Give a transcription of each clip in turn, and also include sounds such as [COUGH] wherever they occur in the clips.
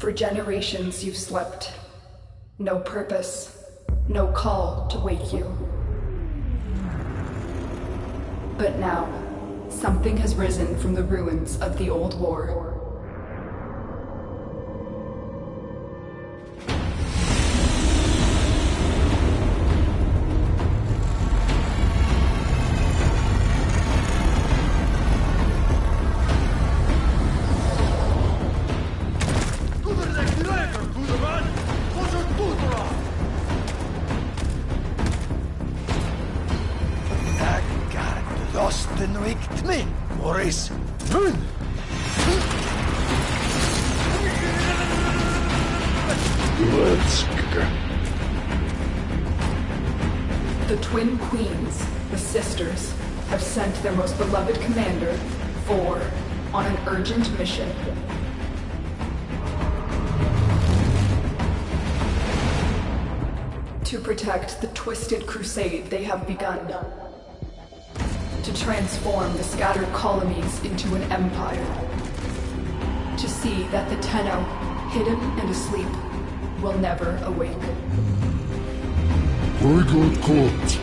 For generations you've slept. No purpose, no call to wake you. But now, something has risen from the ruins of the old war. Have begun. To transform the scattered colonies into an empire. To see that the Tenno, hidden and asleep, will never awake. I got caught.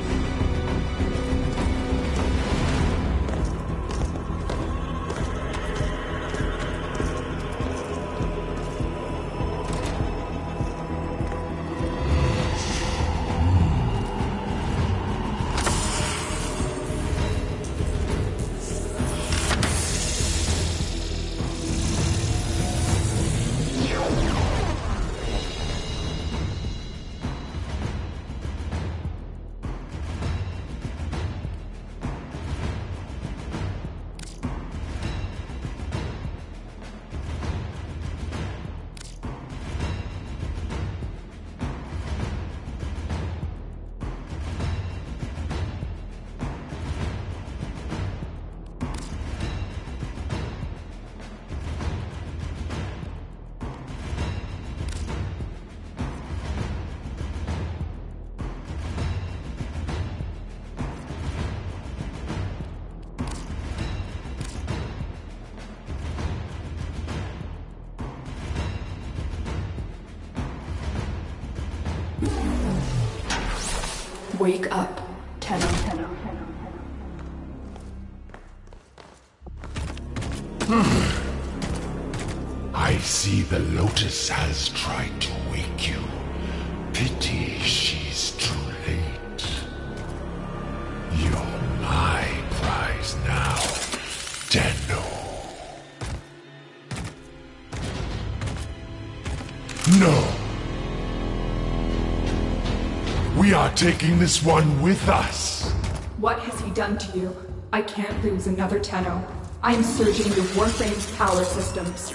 Taking this one with us. What has he done to you? I can't lose another Tenno. I am surging your Warframe's power systems.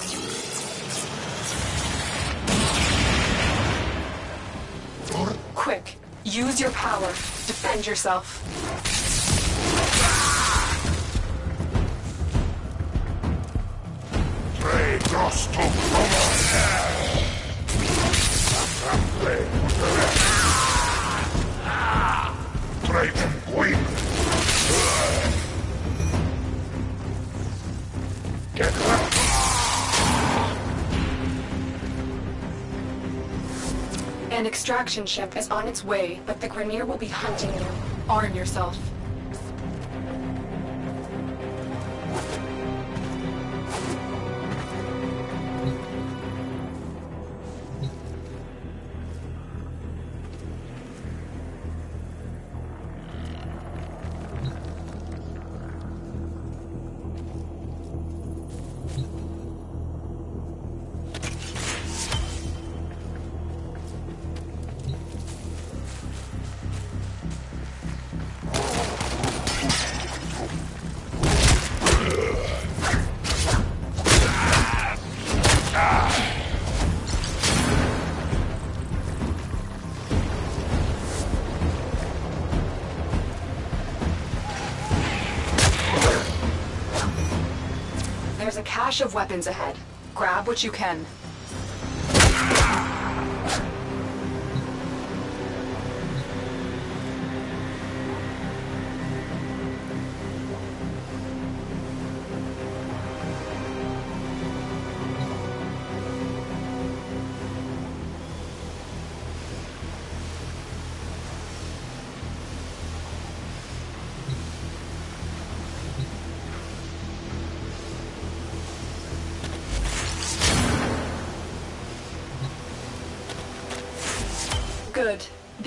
Quick, use your power. Defend yourself. An extraction ship is on its way, but the Grineer will be hunting you. Arm yourself. Of weapons ahead. Grab what you can.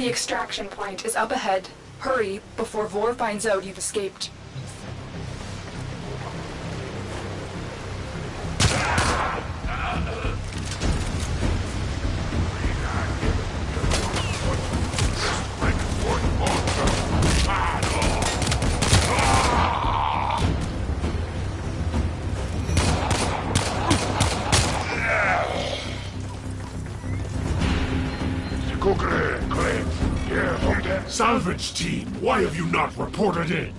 The extraction point is up ahead. Hurry, before Vor finds out you've escaped. You not reported in?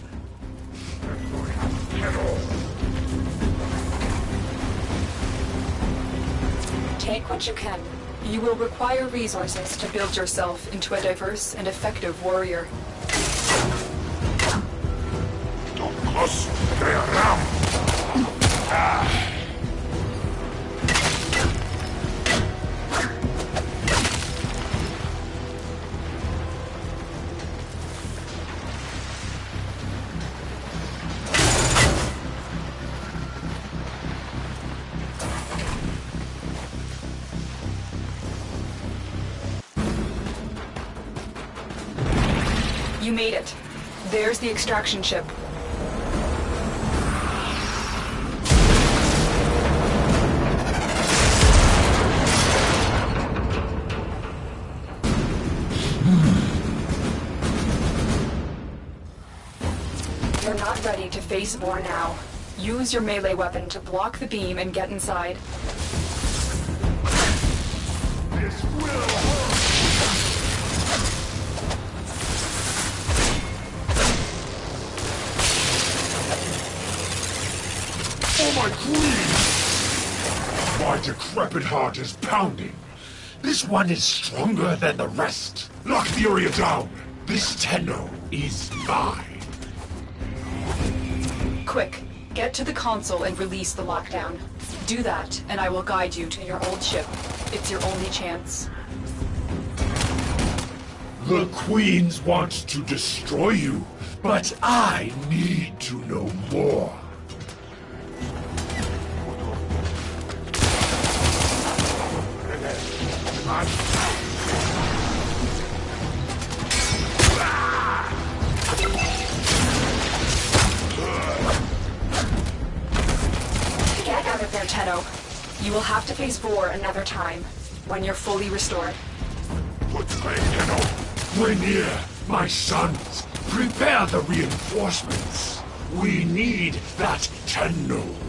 Take what you can. You will require resources to build yourself into a diverse and effective warrior. Extraction ship. You're not ready to face war now. Use your melee weapon to block the beam and get inside. Decrepit heart is pounding. This one is stronger than the rest. Lock the area down. This Tenno is mine. Quick, get to the console and release the lockdown. Do that, and I will guide you to your old ship. It's your only chance. The Queens want to destroy you, but I need when you're fully restored. Put. Bring here, my sons. Prepare the reinforcements. We need that Tenno.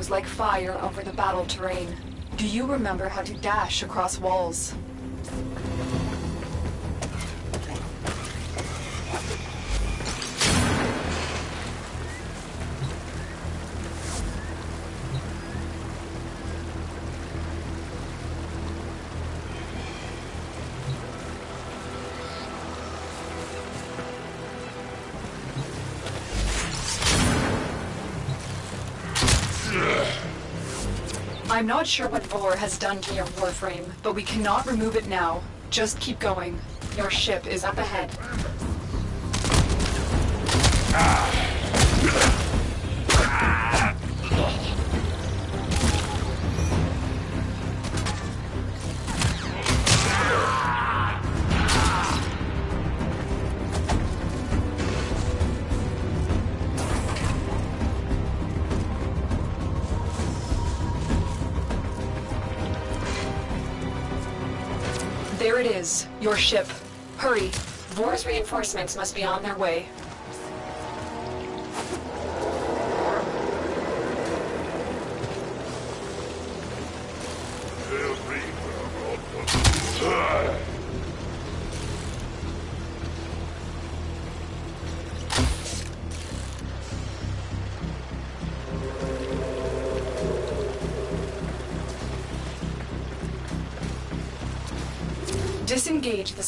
Tenno like fire over the battle terrain. Do you remember how to dash across walls? I'm not sure what Vor has done to your warframe, but we cannot remove it now. Just keep going. Your ship is up ahead. There ship. Hurry. Vor's reinforcements must be on their way.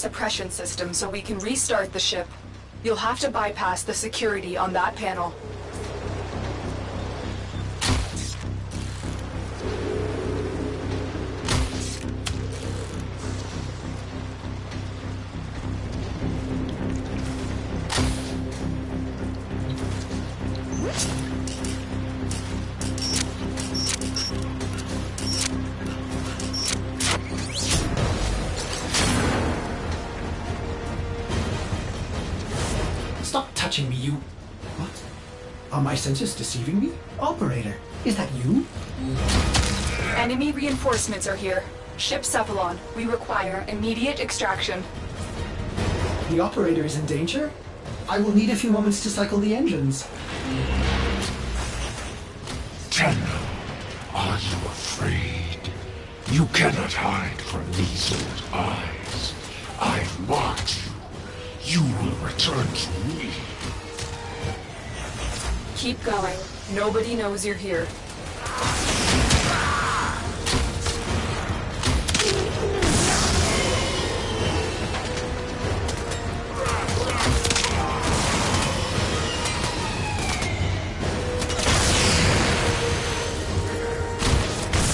Suppression system so we can restart the ship. You'll have to bypass the security on that panel. Are senses deceiving me? Operator, is that you? Enemy reinforcements are here. Ship Cephalon, we require immediate extraction. The operator is in danger? I will need a few moments to cycle the engines. Tenno, are you afraid? You cannot hide Keep going. Nobody knows you're here.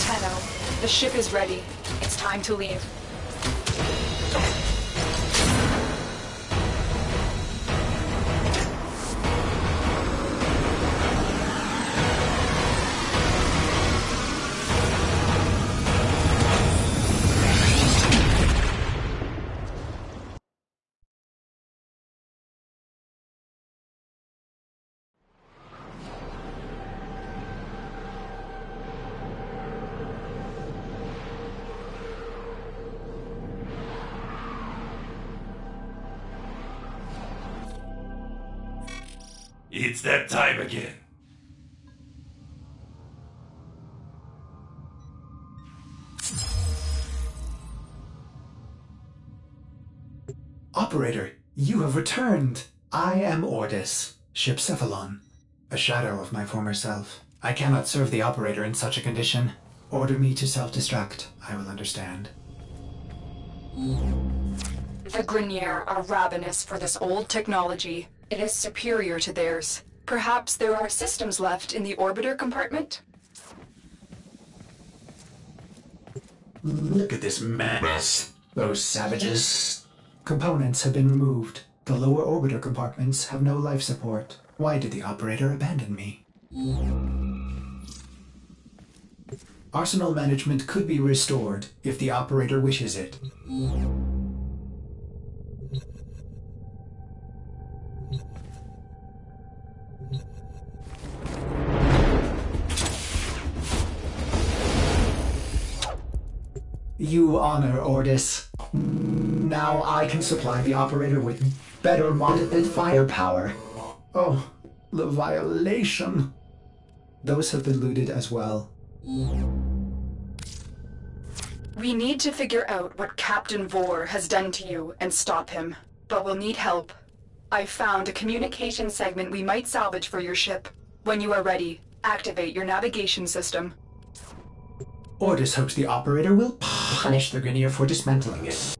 Tenno, the ship is ready. It's time to leave. It's that time again. Operator, you have returned. I am Ordis, ship Cephalon, a shadow of my former self. I cannot serve the operator in such a condition. Order me to self-destruct. I will understand. The Grineer are ravenous for this old technology. It is superior to theirs. Perhaps there are systems left in the orbiter compartment? Look at this mess. Those savages. Components have been removed. The lower orbiter compartments have no life support. Why did the operator abandon me? Arsenal management could be restored if the operator wishes it. You honor Ordis. Now I can supply the operator with better modded firepower. Oh, the violation. Those have been looted as well. We need to figure out what Captain Vor has done to you and stop him. But we'll need help. I found a communication segment we might salvage for your ship. When you are ready, activate your navigation system. Ordis hopes the operator will punish the Grineer for dismantling it.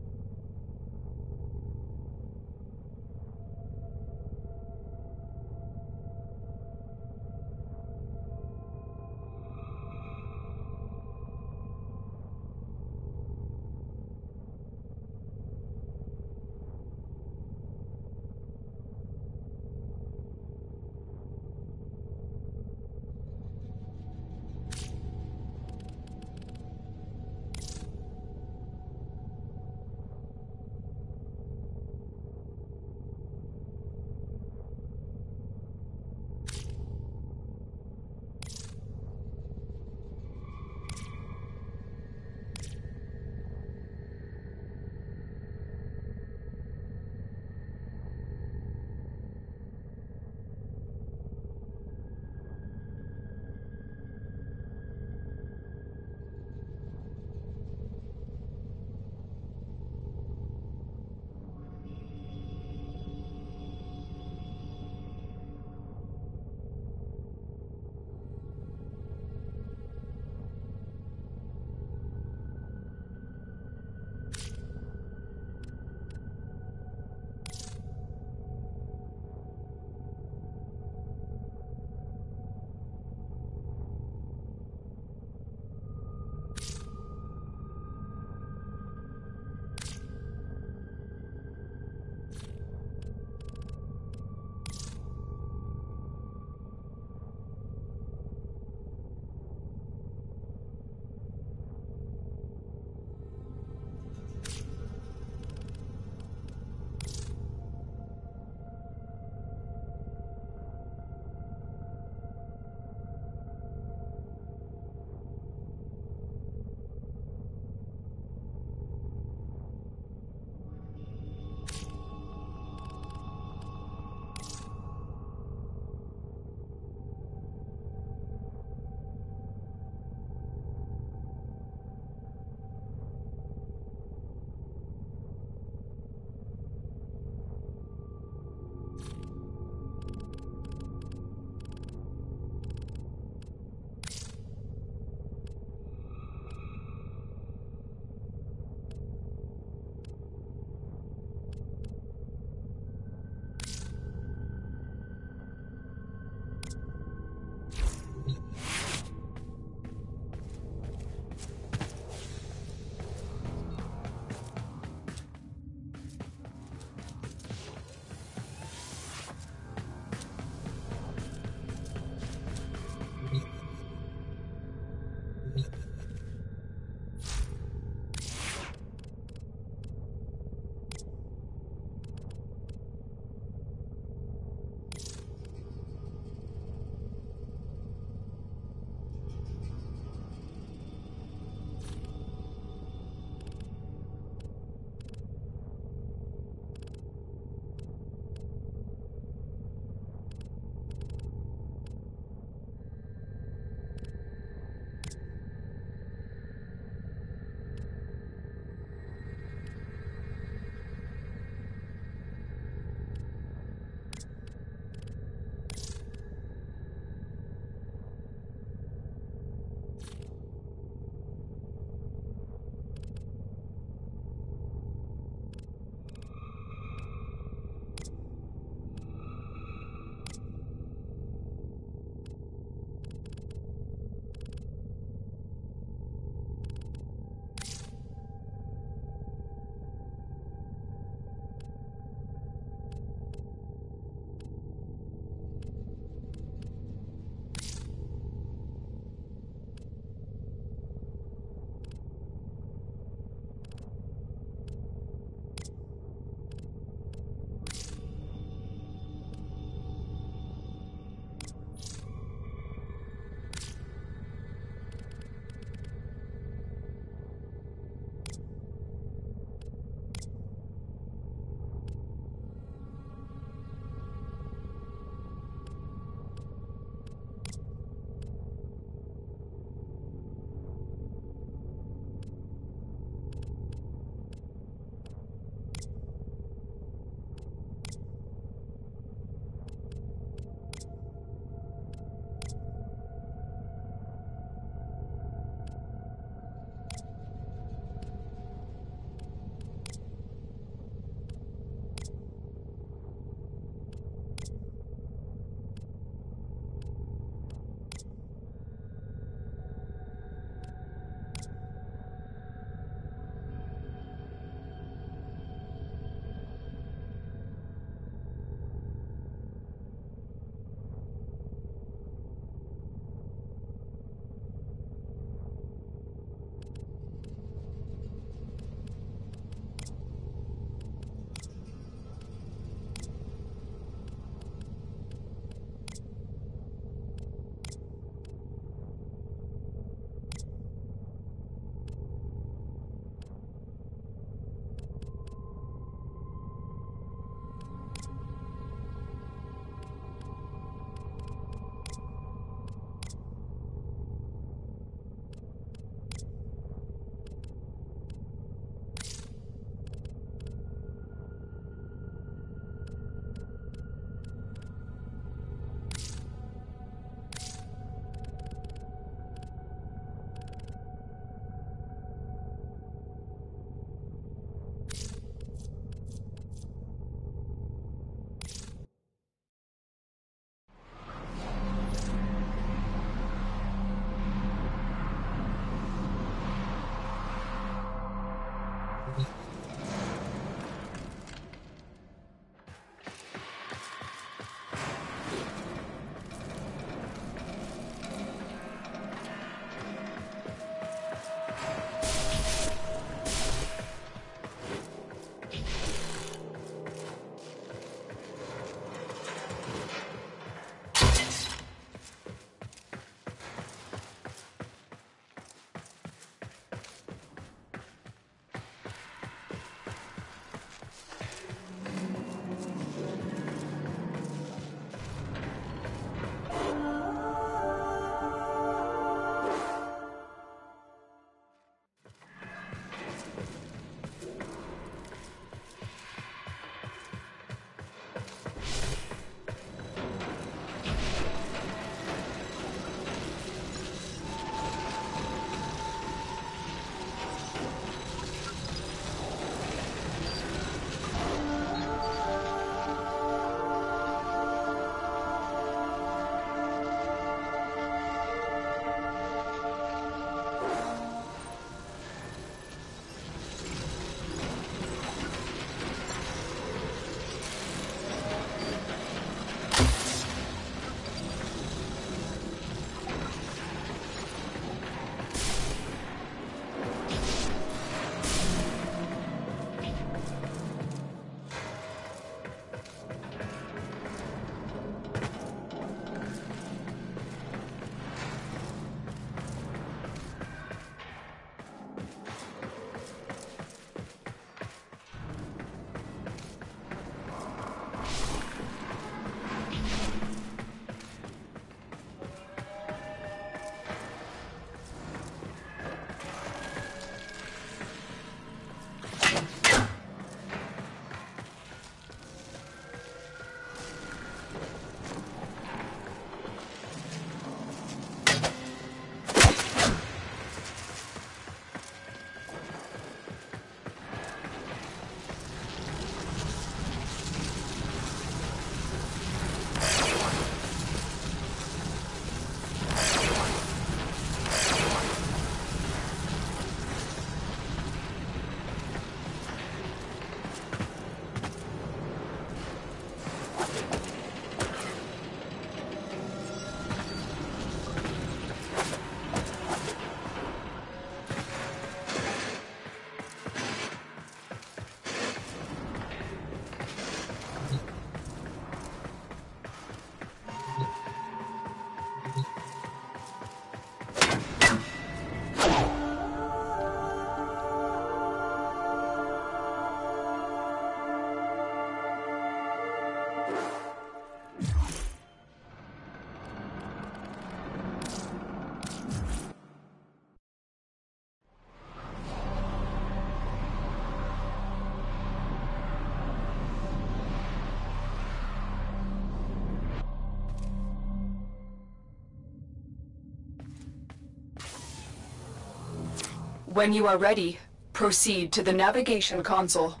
When you are ready, proceed to the navigation console.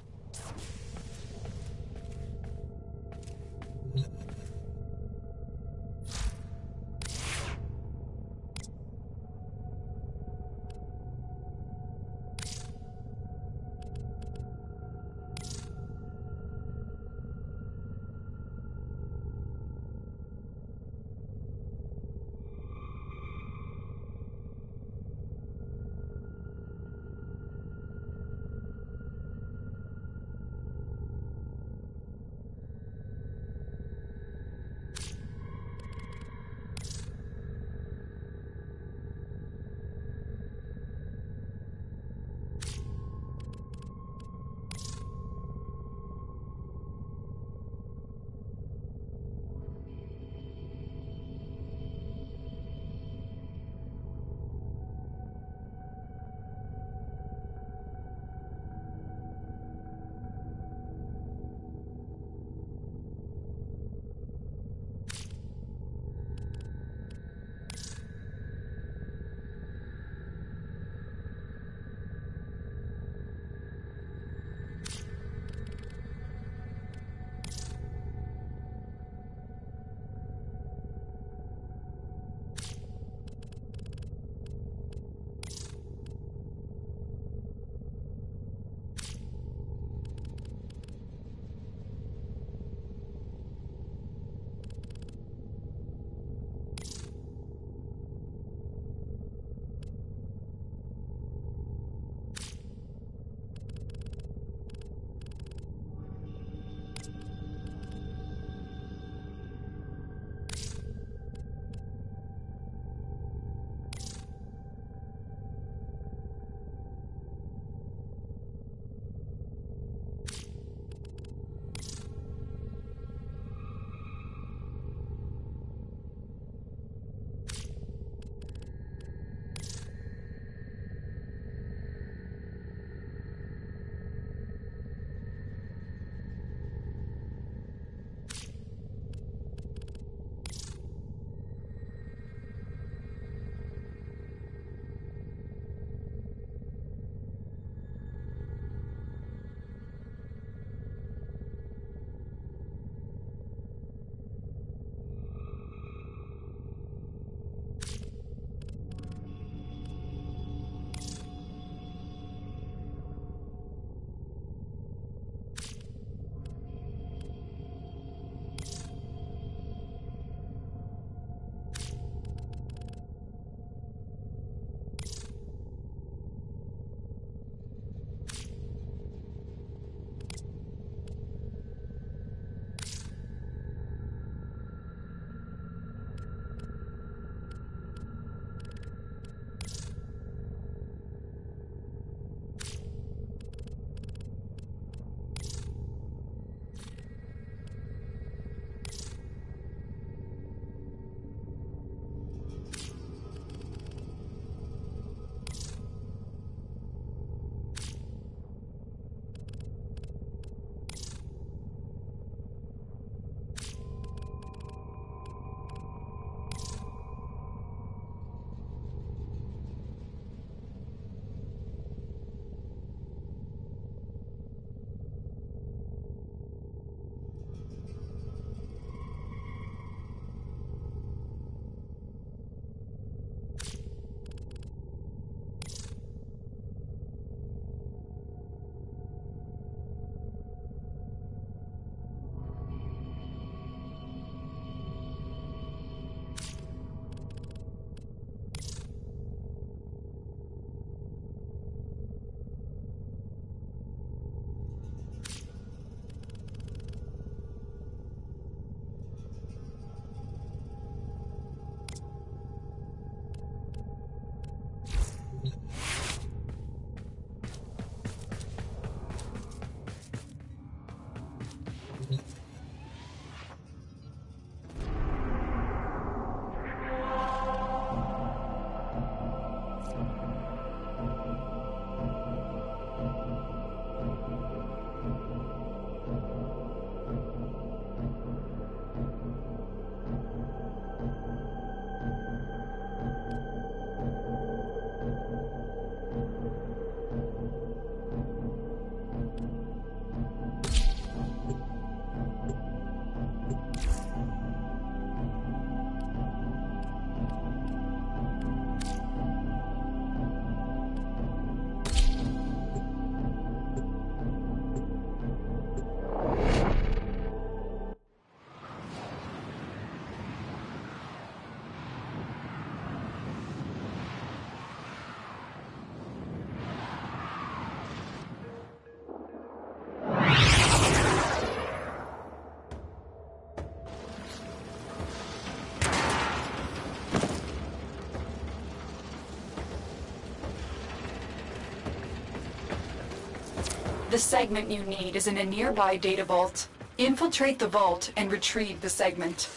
Segment you need is in a nearby data vault. Infiltrate the vault and retrieve the segment.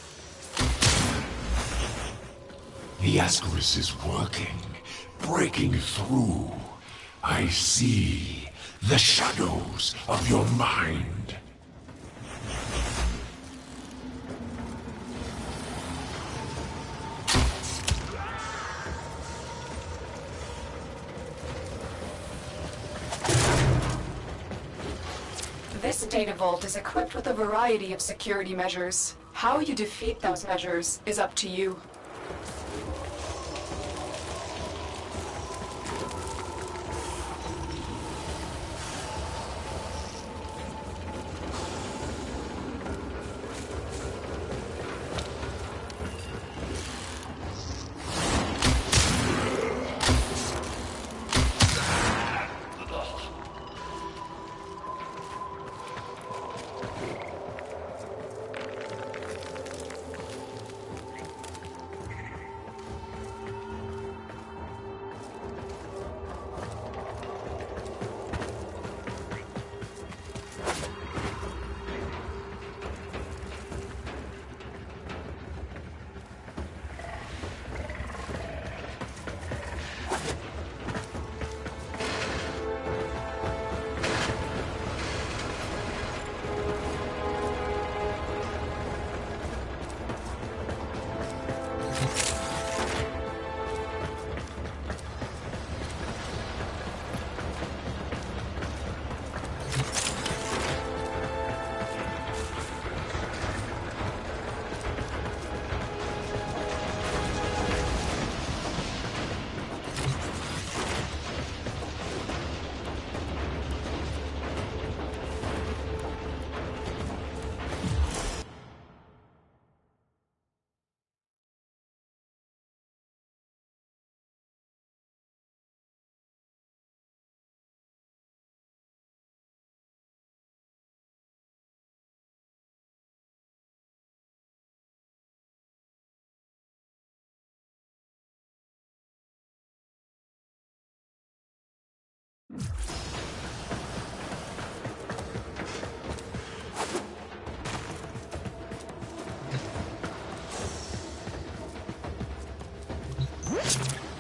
The Ascaris is working, breaking through. I see the shadows of your mind. Vault is equipped with a variety of security measures. How you defeat those measures is up to you.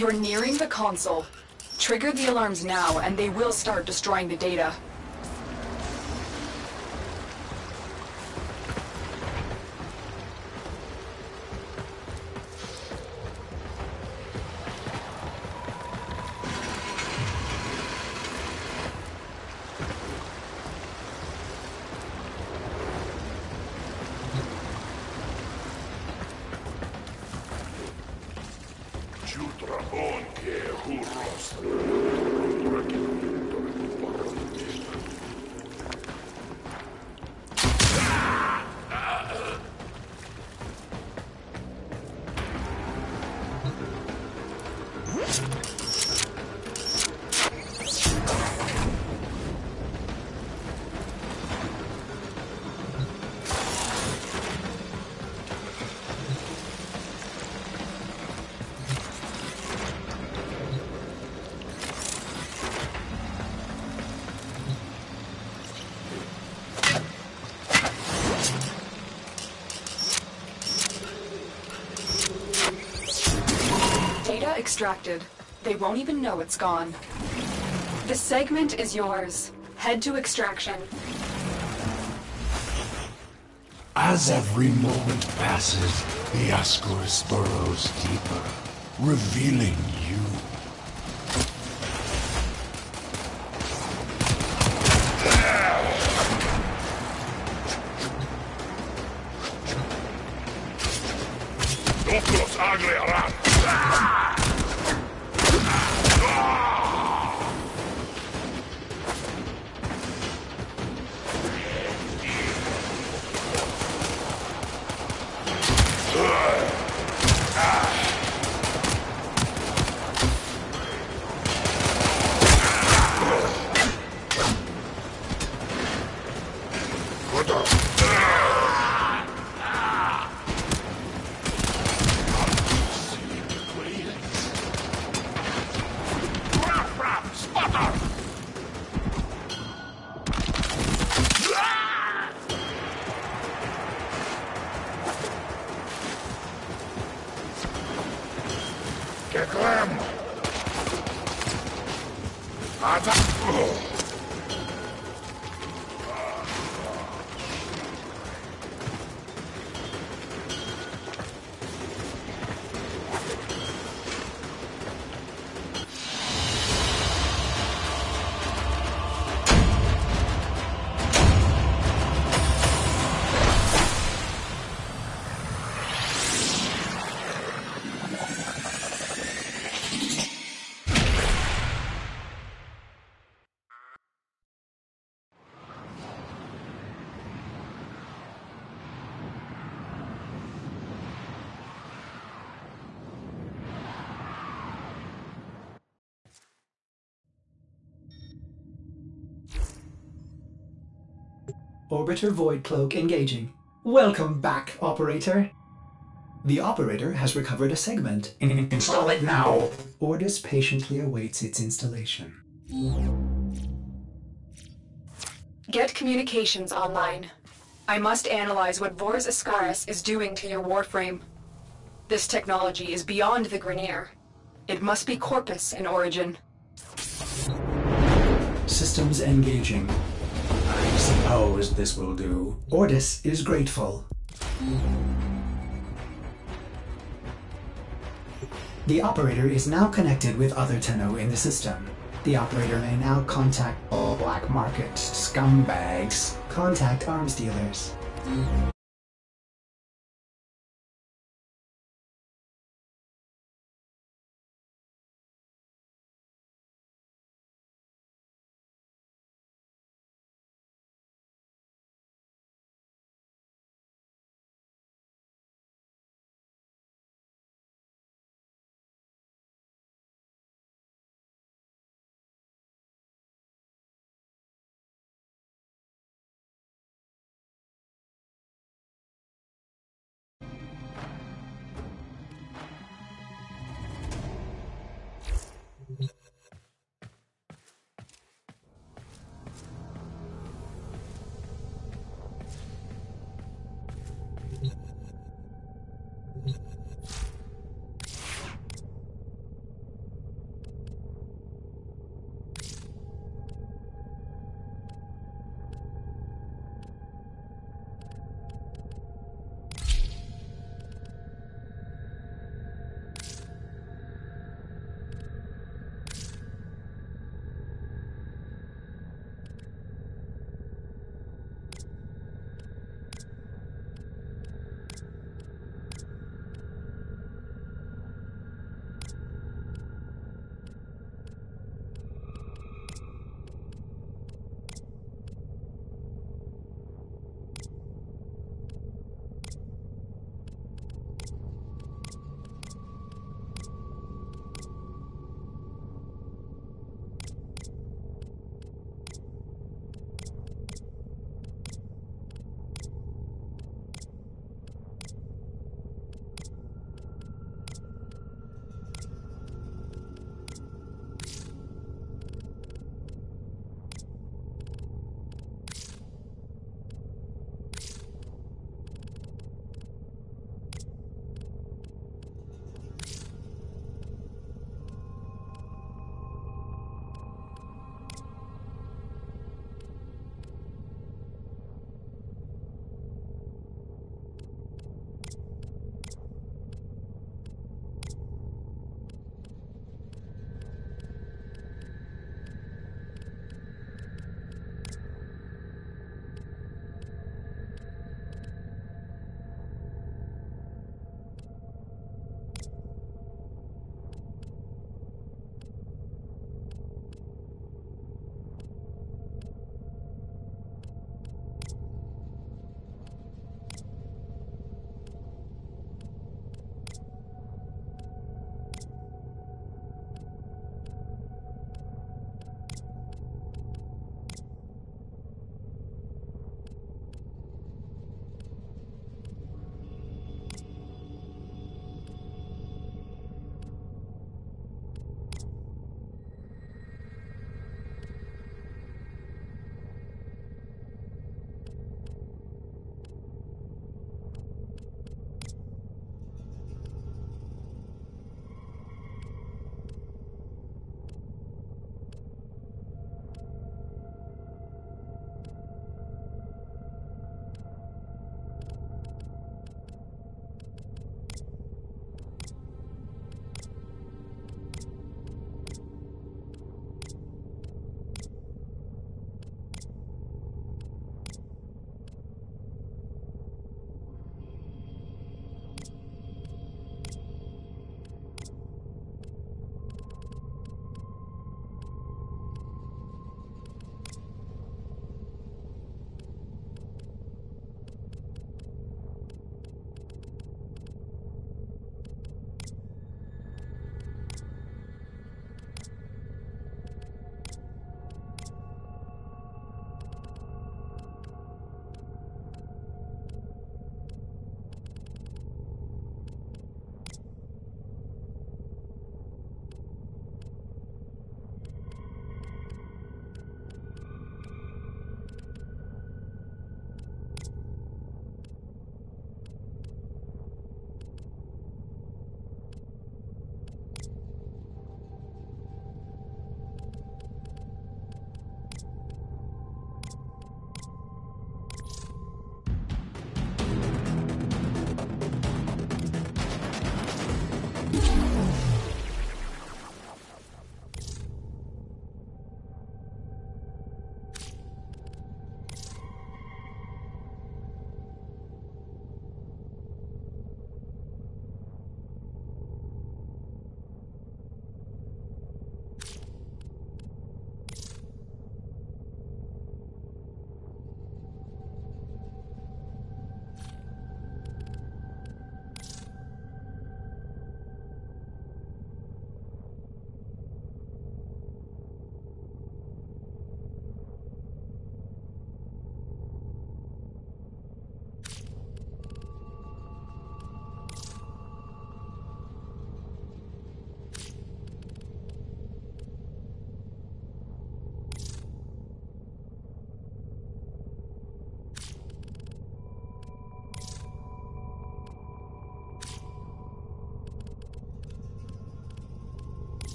You're nearing the console. Trigger the alarms now, and they will start destroying the data. They won't even know it's gone. The segment is yours. Head to extraction. As every moment passes, the Ascaris burrows deeper, revealing Orbiter Void Cloak engaging. Welcome back, Operator. The Operator has recovered a segment. [LAUGHS] Install it now. Ordis patiently awaits its installation. Get communications online. I must analyze what Vors Ascaris is doing to your warframe. This technology is beyond the Grineer. It must be Corpus in origin. Systems engaging. Oh, I suppose this will do. Ordis is grateful. The operator is now connected with other Tenno in the system. The operator may now contact all black market scumbags. Contact arms dealers.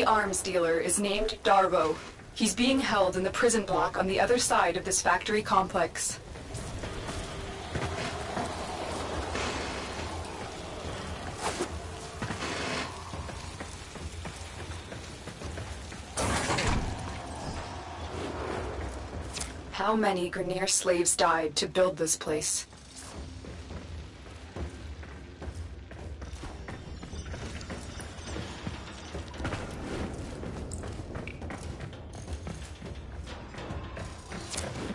The arms dealer is named Darvo. He's being held in the prison block on the other side of this factory complex. How many Grineer slaves died to build this place?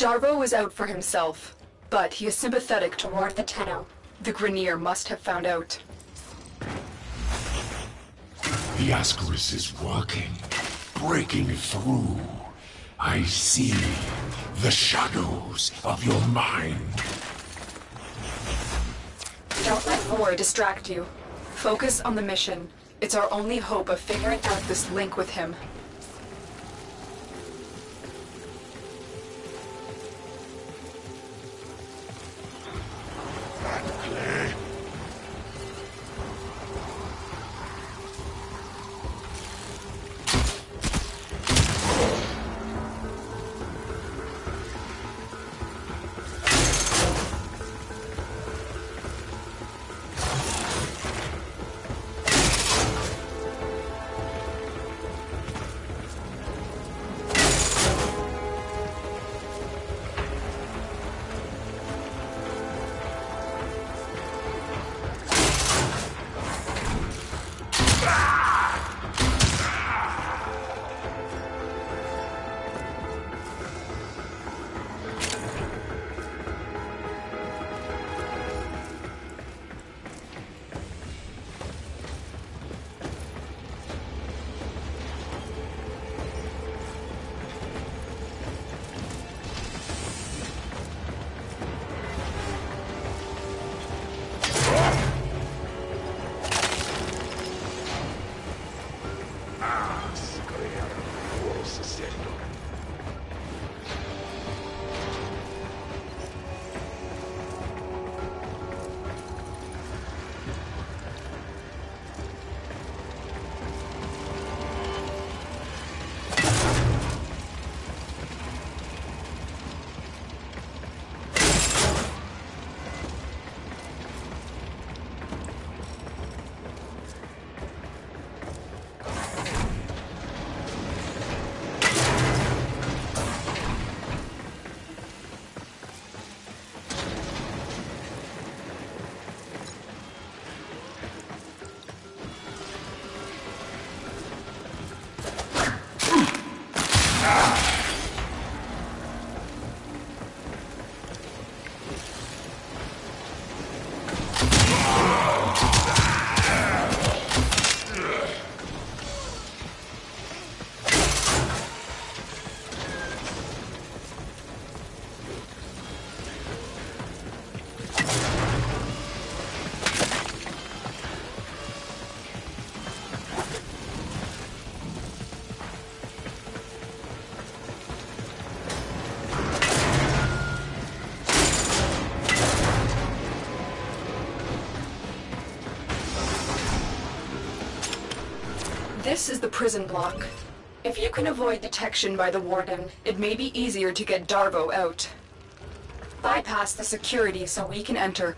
Darvo is out for himself, but he is sympathetic toward the Tenno. The Grineer must have found out. The Ascaris is working, breaking through. I see the shadows of your mind. Don't let Vor distract you. Focus on the mission. It's our only hope of figuring out this link with him. This is the prison block. If you can avoid detection by the warden, it may be easier to get Darvo out. Bypass the security so we can enter.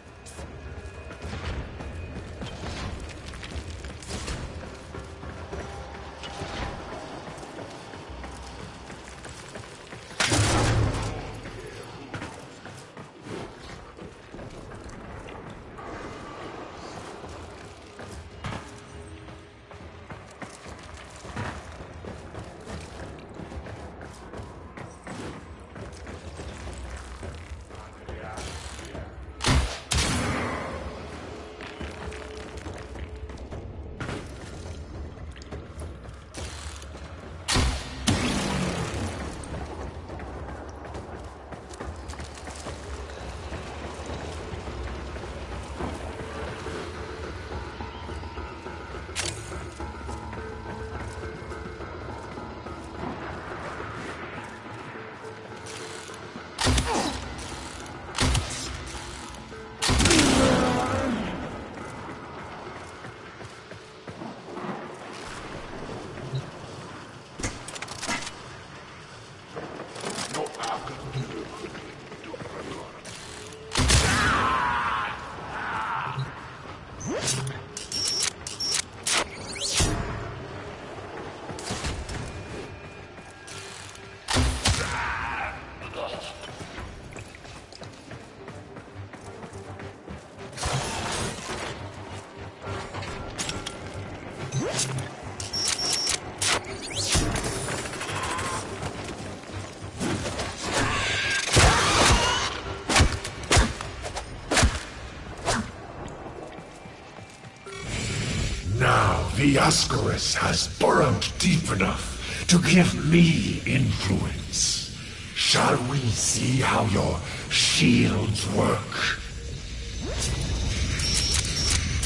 Now the Ascaris has burrowed deep enough to give me influence. Shall we see how your shields work?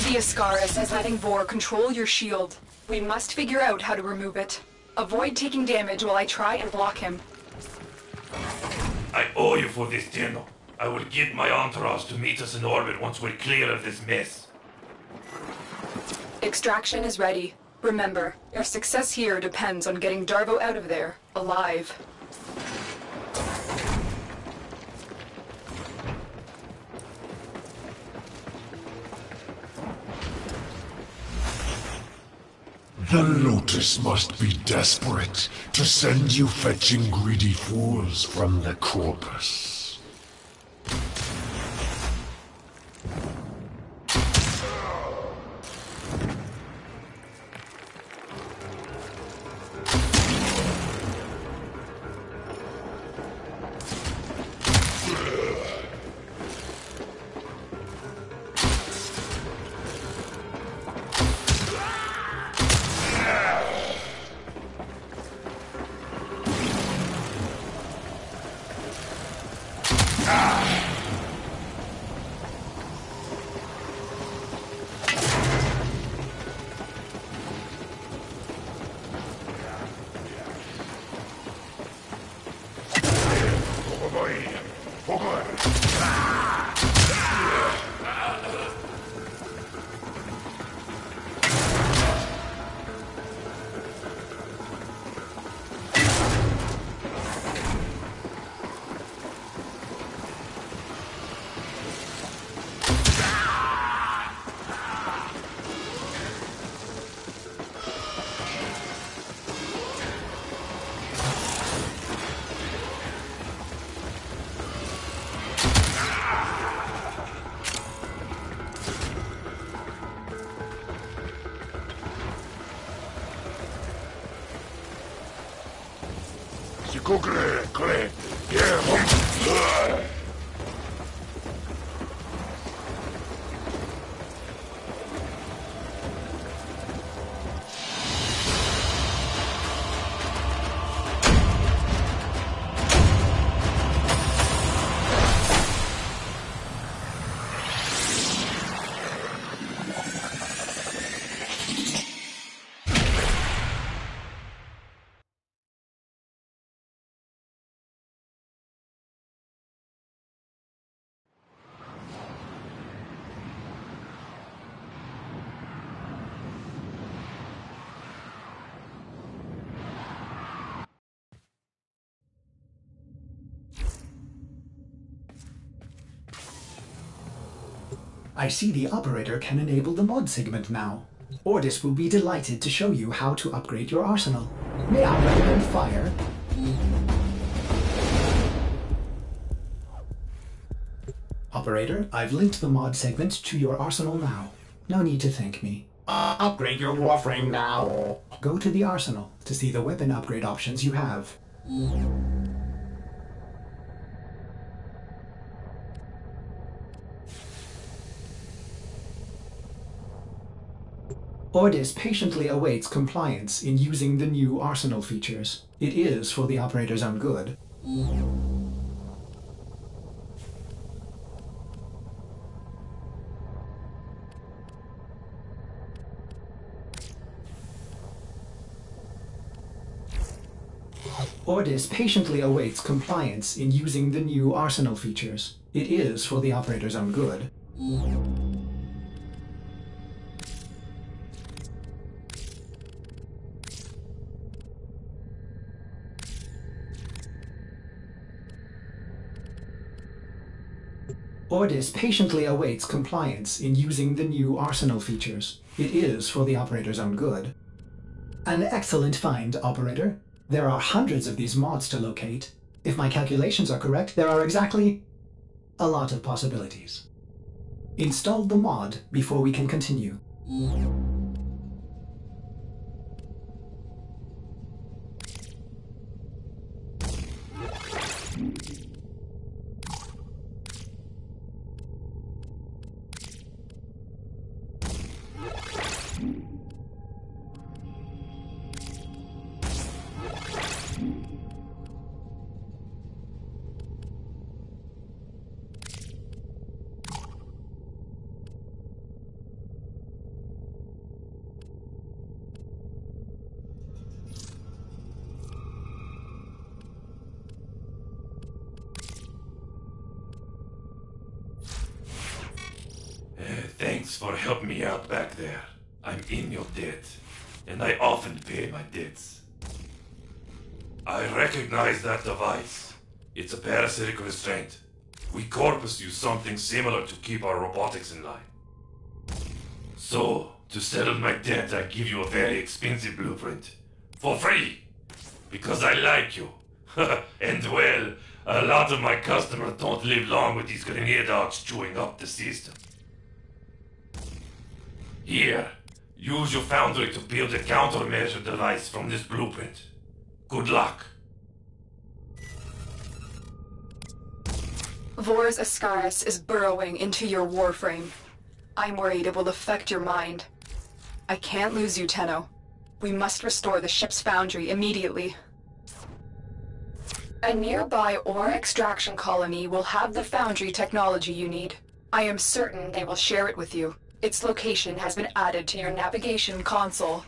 The Ascaris is letting Vor control your shield. We must figure out how to remove it. Avoid taking damage while I try and block him. I owe you for this, Tenno. I will get my entourage to meet us in orbit once we're clear of this mess. Extraction is ready. Remember, your success here depends on getting Darvo out of there, alive. The Lotus must be desperate to send you fetching greedy fools from the corpus. I see the operator can enable the mod segment now. Ordis will be delighted to show you how to upgrade your arsenal. May I recommend fire? Operator, I've linked the mod segment to your arsenal now. No need to thank me. Uh, upgrade your warframe now. Go to the arsenal to see the weapon upgrade options you have. Ordis patiently awaits compliance in using the new arsenal features. It is for the operator's own good. Ordis patiently awaits compliance in using the new arsenal features. It is for the operator's own good. Ordis patiently awaits compliance in using the new arsenal features. It is for the operator's own good. An excellent find, operator. There are hundreds of these mods to locate. If my calculations are correct, there are exactly a lot of possibilities. Install the mod before we can continue. Recognize that device. It's a parasitic restraint. We Corpus use something similar to keep our robotics in line. So, to settle my debt, I give you a very expensive blueprint. For free! Because I like you. [LAUGHS] and well, a lot of my customers don't live long with these grenade dogs chewing up the system. Here, use your foundry to build a countermeasure device from this blueprint. Good luck. Vors Ascaris is burrowing into your warframe. I'm worried it will affect your mind. I can't lose you, Tenno. We must restore the ship's foundry immediately. A nearby ore extraction colony will have the foundry technology you need. I am certain they will share it with you. Its location has been added to your navigation console.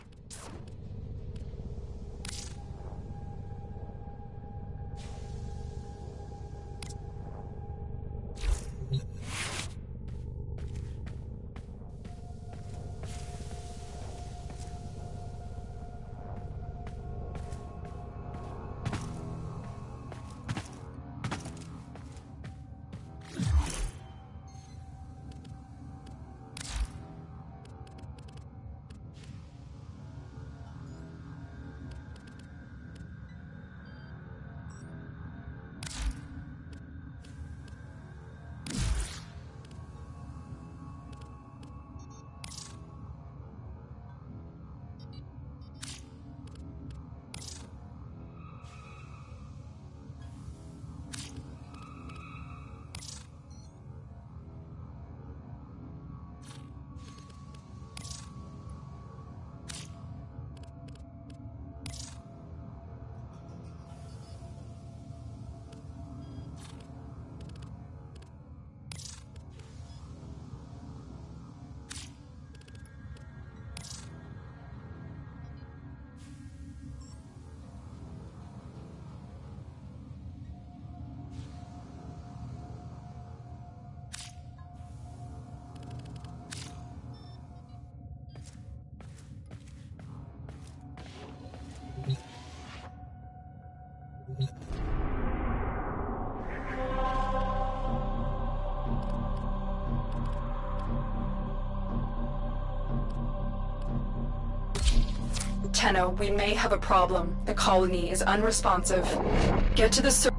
Tenno, we may have a problem. The colony is unresponsive. Get to the sur-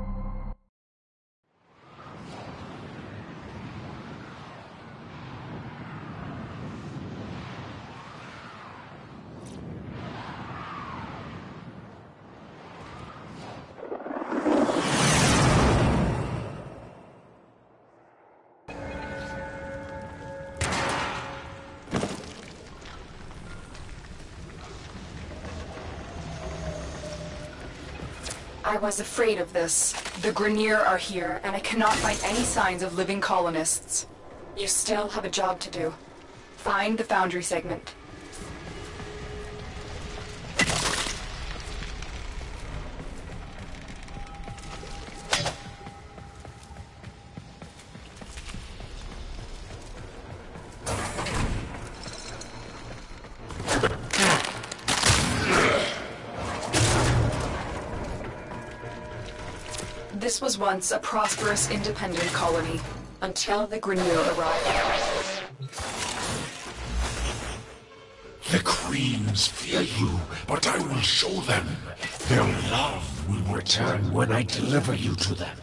I was afraid of this. The Grineer are here, and I cannot find any signs of living colonists. You still have a job to do. Find the Foundry segment. Was once a prosperous independent colony. until the Grineer arrived. The Queens fear you, but I will show them. Their love will return when I deliver you to them.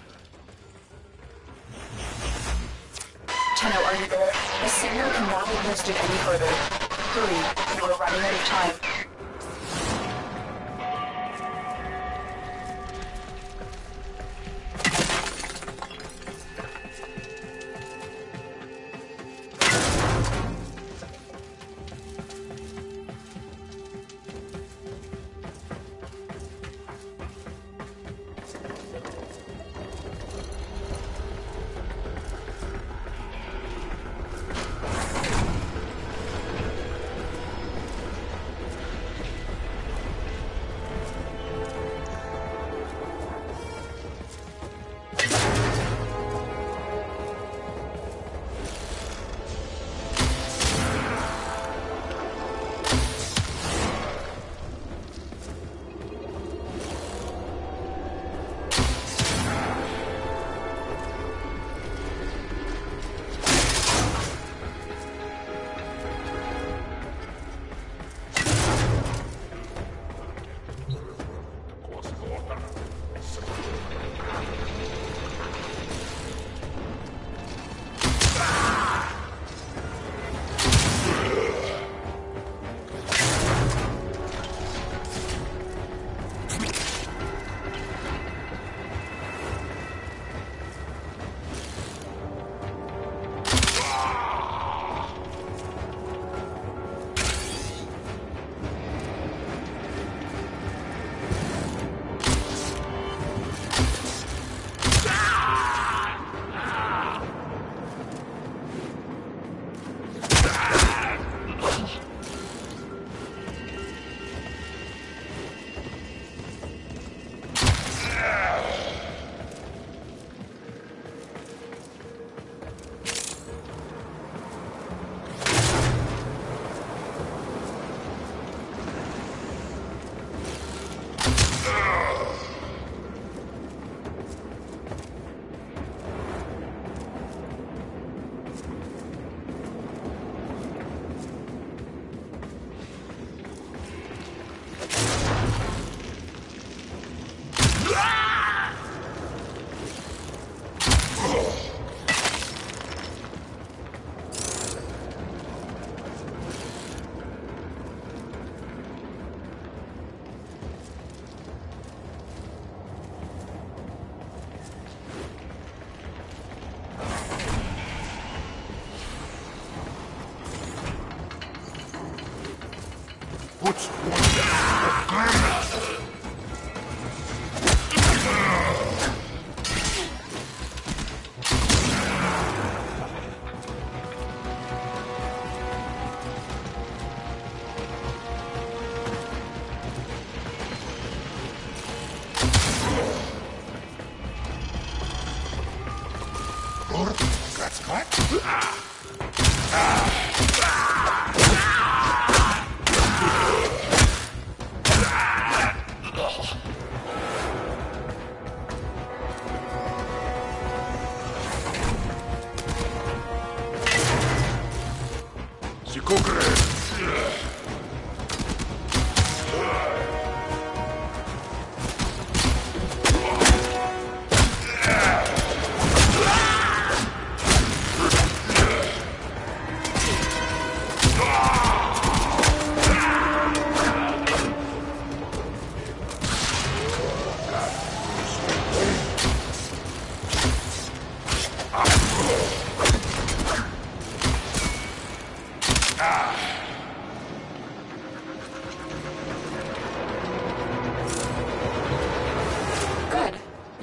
Tenno, are you there? The signal cannot be boosted any further. Hurry, you are running out of time.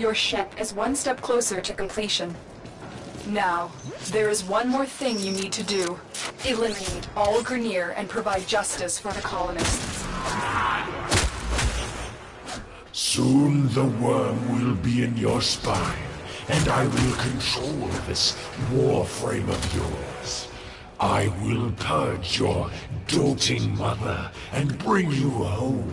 Your ship is one step closer to completion. Now, there is one more thing you need to do. Eliminate all Grineer and provide justice for the colonists. Soon the worm will be in your spine, and I will control this warframe of yours. I will purge your doting mother and bring you home.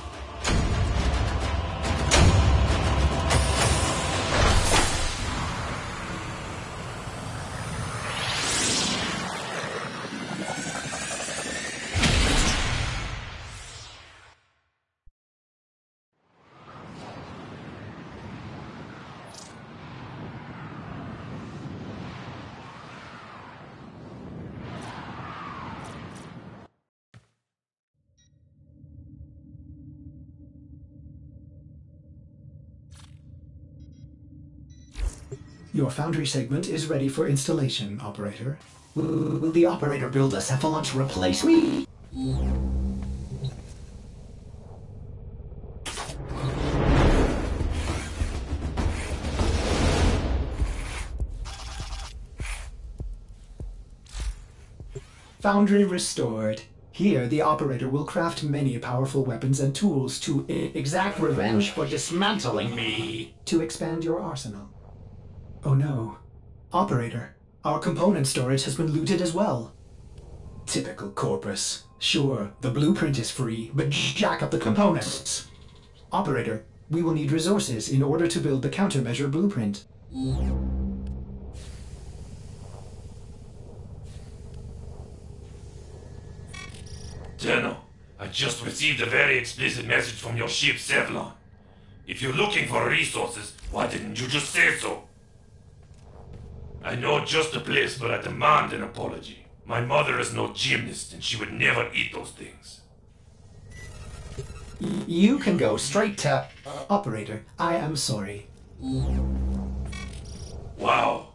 Your foundry segment is ready for installation, operator. Will, the operator build a cephalon to replace me? Foundry restored. Here, the operator will craft many powerful weapons and tools to e- exact revenge for dismantling me. To expand your arsenal. Oh no. Operator, our component storage has been looted as well. Typical Corpus. Sure, the blueprint is free, but jack up the components. Operator, we will need resources in order to build the countermeasure blueprint. Tenno, I just received a very explicit message from your ship, Cephalon. If you're looking for resources, why didn't you just say so? I know just the place, but I demand an apology. My mother is no gymnast, and she would never eat those things. You can go straight to. Uh, operator, I am sorry. Wow,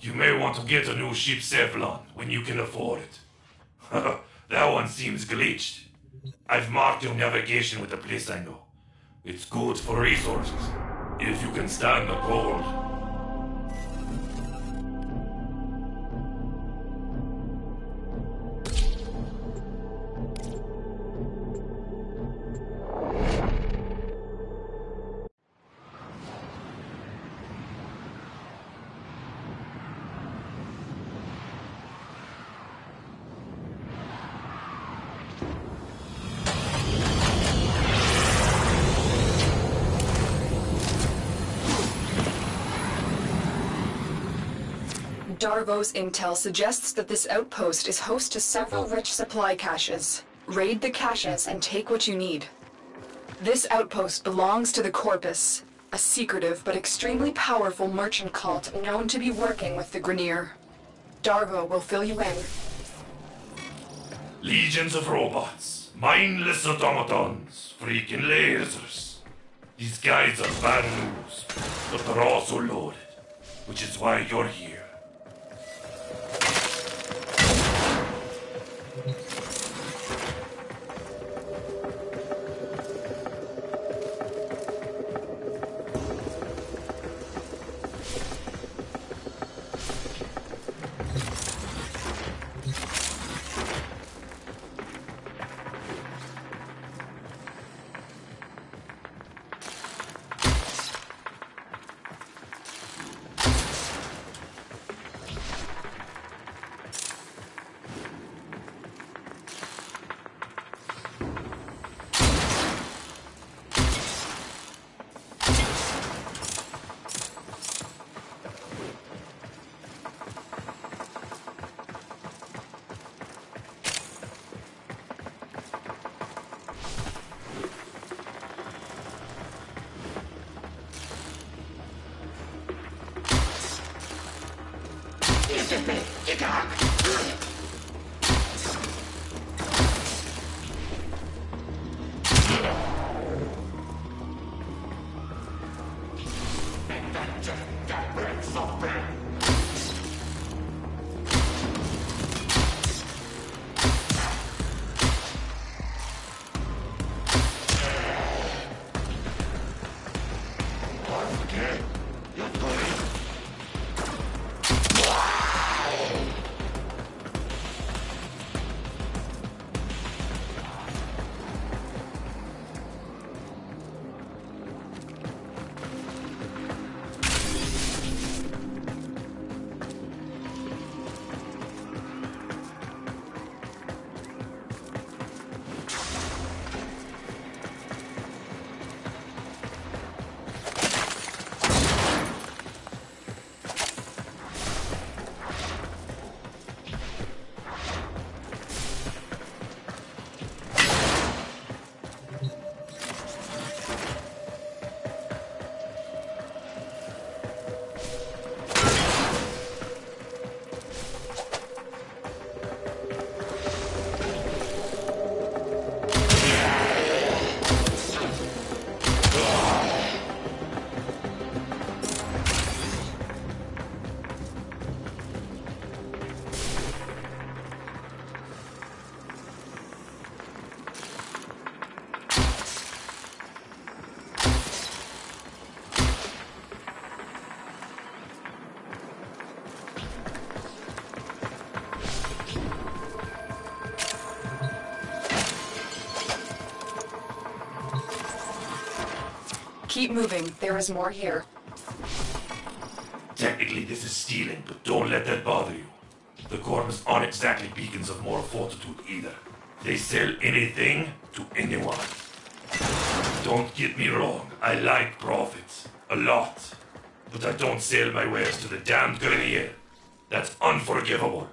You may want to get a new ship Cephalon when you can afford it? [LAUGHS] that one seems glitched. I've marked your navigation with a place I know. It's good for resources, if you can stand the cold. Darvo's intel suggests that this outpost is host to several rich supply caches. Raid the caches and take what you need. This outpost belongs to the Corpus, a secretive but extremely powerful merchant cult known to be working with the Grineer. Darvo will fill you in. Legions of robots, mindless automatons, freaking lasers. These guys are bad news, but they're also loaded, which is why you're here. Thank you. Keep moving. There is more here. Technically, this is stealing, but don't let that bother you. The Corpus aren't exactly beacons of moral fortitude either. They sell anything to anyone. Don't get me wrong, I like profits. A lot. But I don't sell my wares to the damned Grineer. That's unforgivable.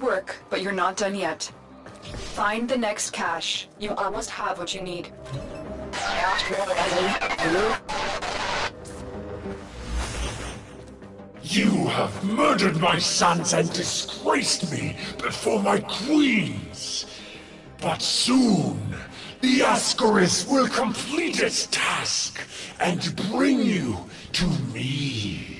Work, but you're not done yet. Find the next cache. You almost have what you need. You have murdered my sons and disgraced me before my queens. But soon, the Ascaris will complete its task and bring you to me.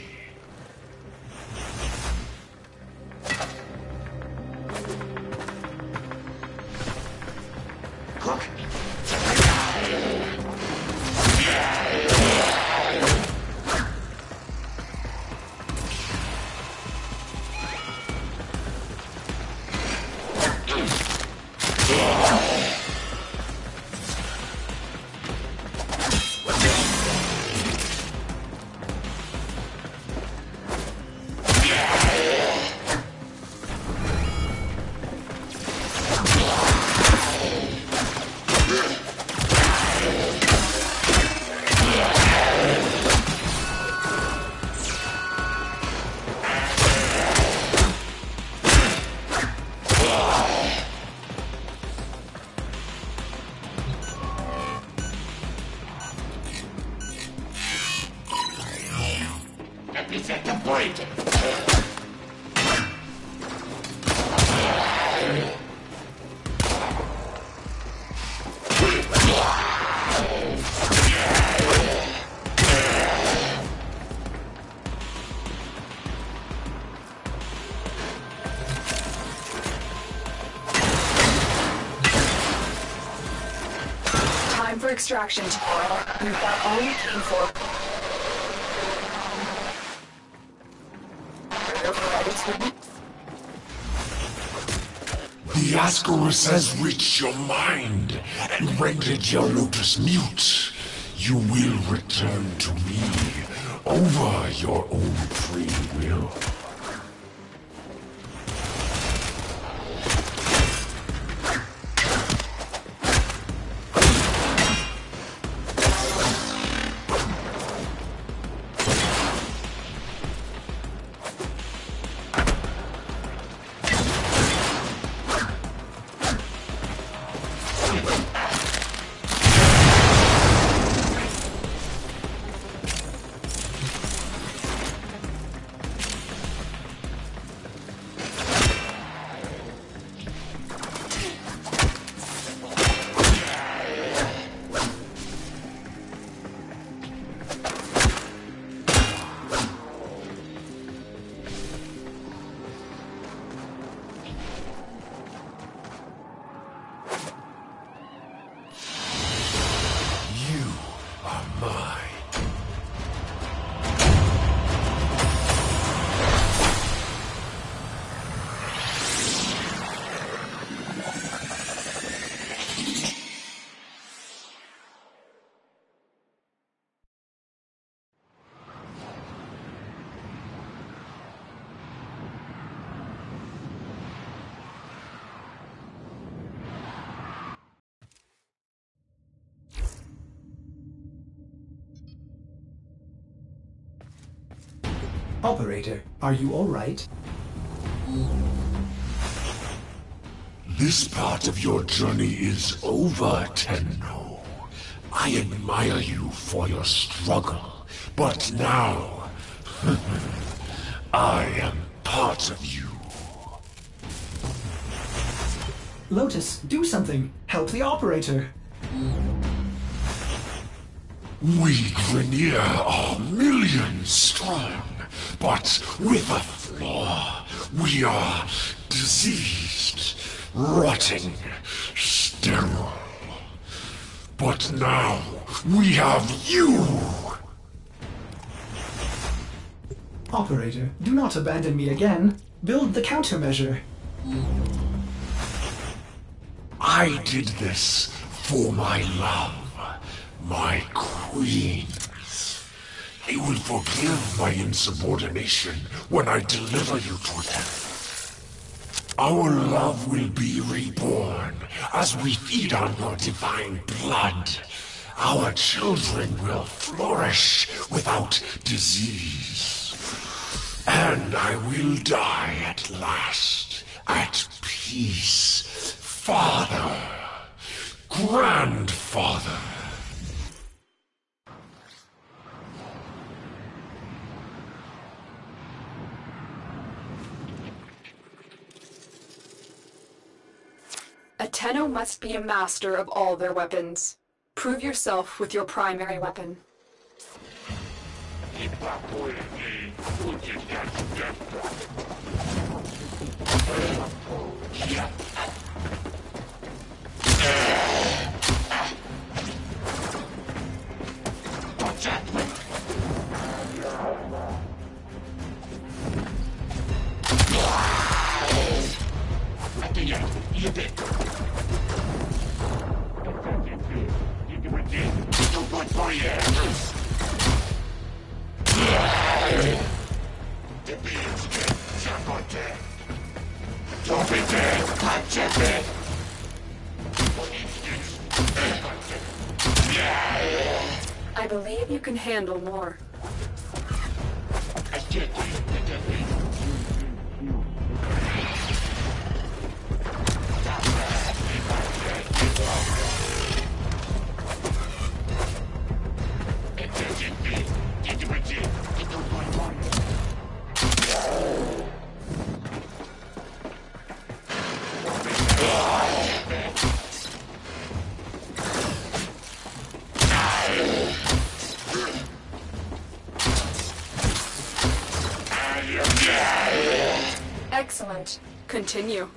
Extraction, Tamora. You've got all you came for. The Ascaris has reached your mind and rendered your Lotus mute. You will return to me over your own Operator, are you alright? This part of your journey is over, Tenno. I admire you for your struggle, but now [LAUGHS] I am part of you. Lotus, do something! Help the operator! We Grineer are millions strong, but with a flaw. We are diseased, rotting, sterile. But now we have you! Operator, do not abandon me again. Build the countermeasure. I did this for my love, my queens. They will forgive my insubordination when I deliver you to them. Our love will be reborn as we feed on your divine blood. Our children will flourish without disease. And I will die at last, at peace. Father, grandfather. A Tenno must be a master of all their weapons. Prove yourself with your primary weapon. I believe you can handle more. Excellent. Continue.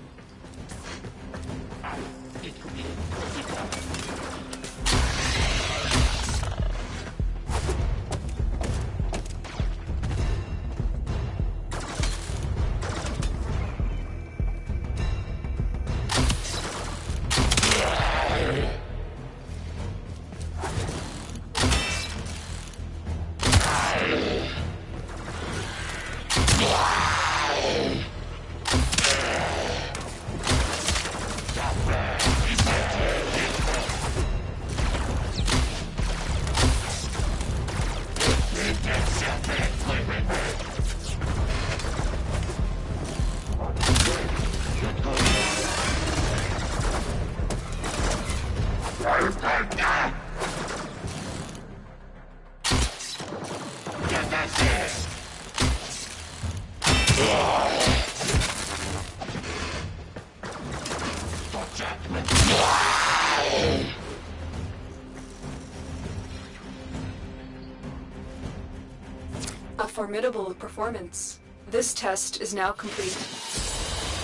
Formidable performance. This test is now complete.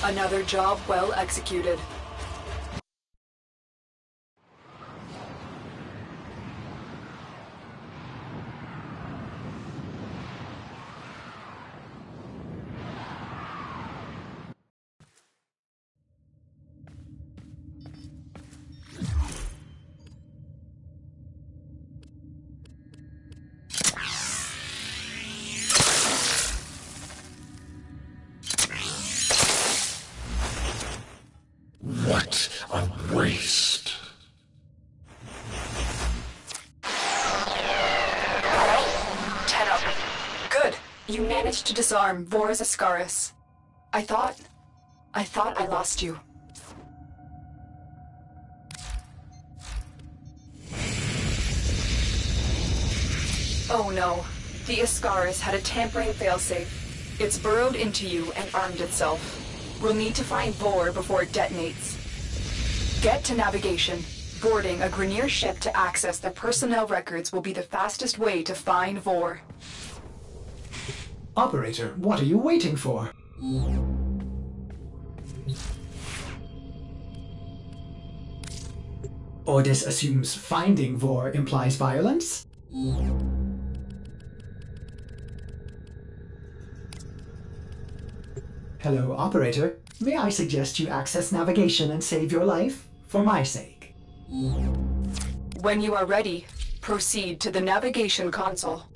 Another job well executed. Disarm Vora's Ascaris. I thought... I thought I lost you. Oh no. The Ascaris had a tampering failsafe. It's burrowed into you and armed itself. We'll need to find Vor before it detonates. Get to navigation. Boarding a Grineer ship to access the personnel records will be the fastest way to find Vor. Operator, what are you waiting for? Ordis assumes finding Vor implies violence? Hello, operator. May I suggest you access navigation and save your life? For my sake. When you are ready, proceed to the navigation console.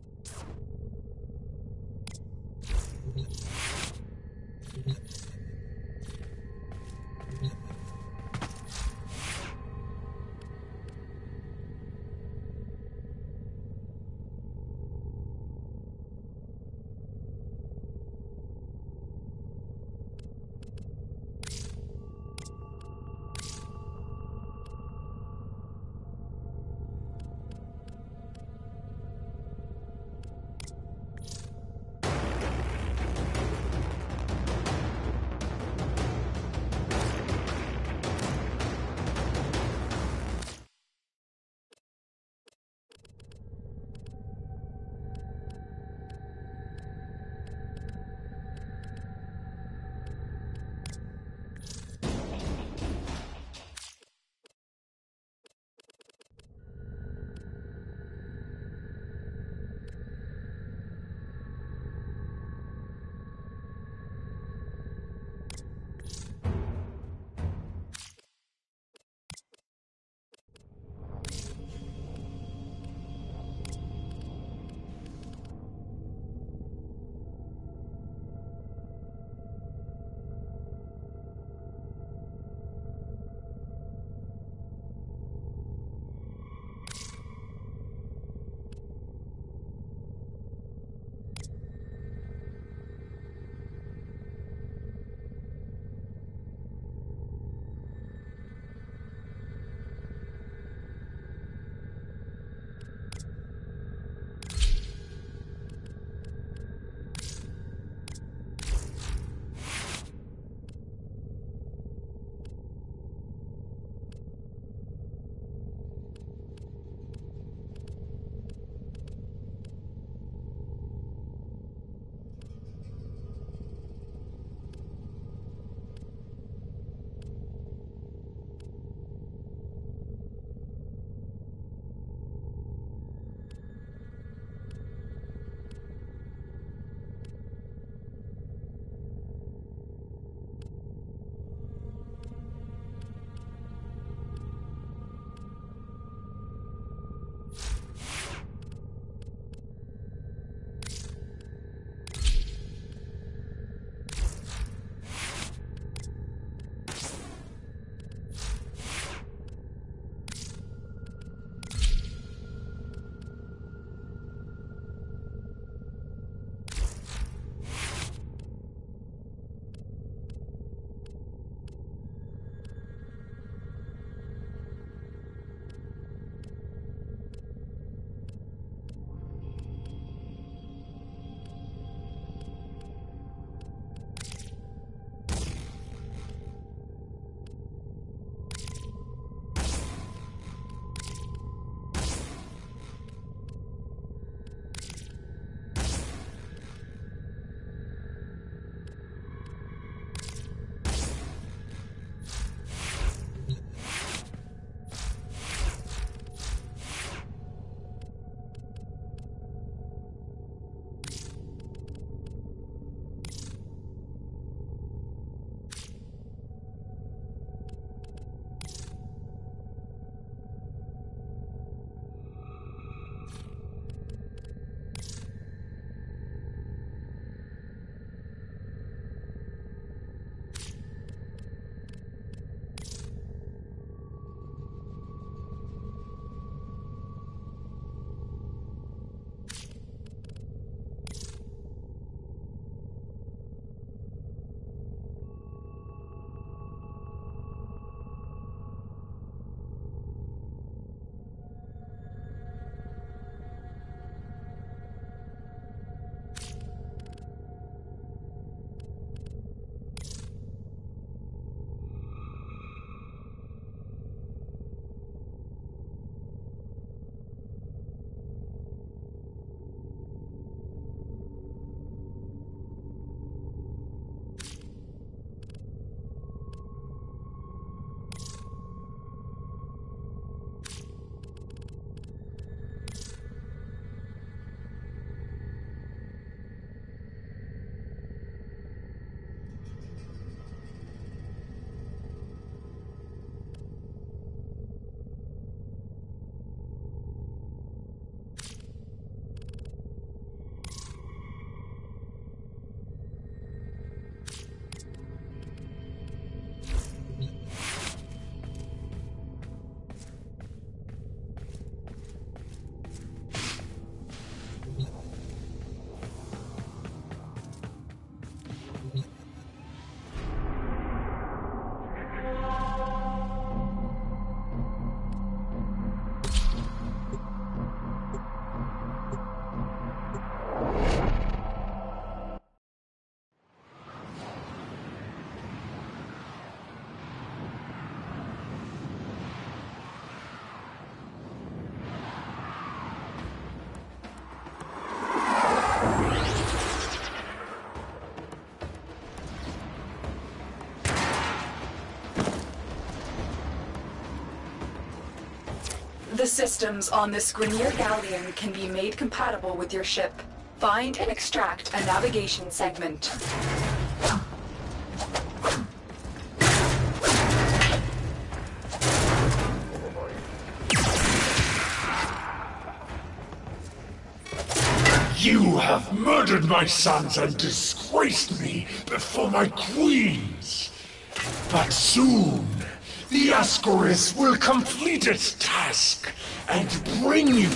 The systems on this Grineer Galleon can be made compatible with your ship. Find and extract a navigation segment. You have murdered my sons and disgraced me before my queens. But soon, the Ascaris will complete its task and to bring you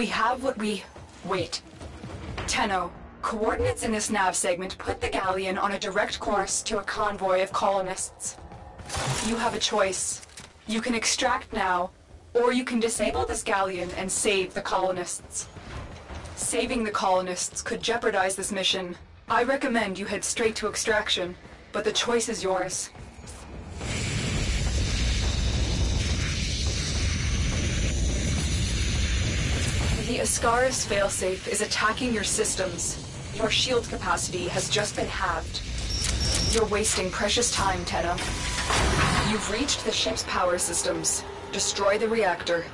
We have what we... Wait. Tenno, coordinates in this nav segment put the Galleon on a direct course to a convoy of colonists. You have a choice. You can extract now, or you can disable this Galleon and save the colonists. Saving the colonists could jeopardize this mission. I recommend you head straight to extraction, but the choice is yours. Ascaris failsafe is attacking your systems. Your shield capacity has just been halved. You're wasting precious time, Tenno. You've reached the ship's power systems. Destroy the reactor.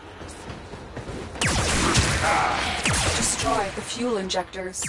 Destroy the fuel injectors.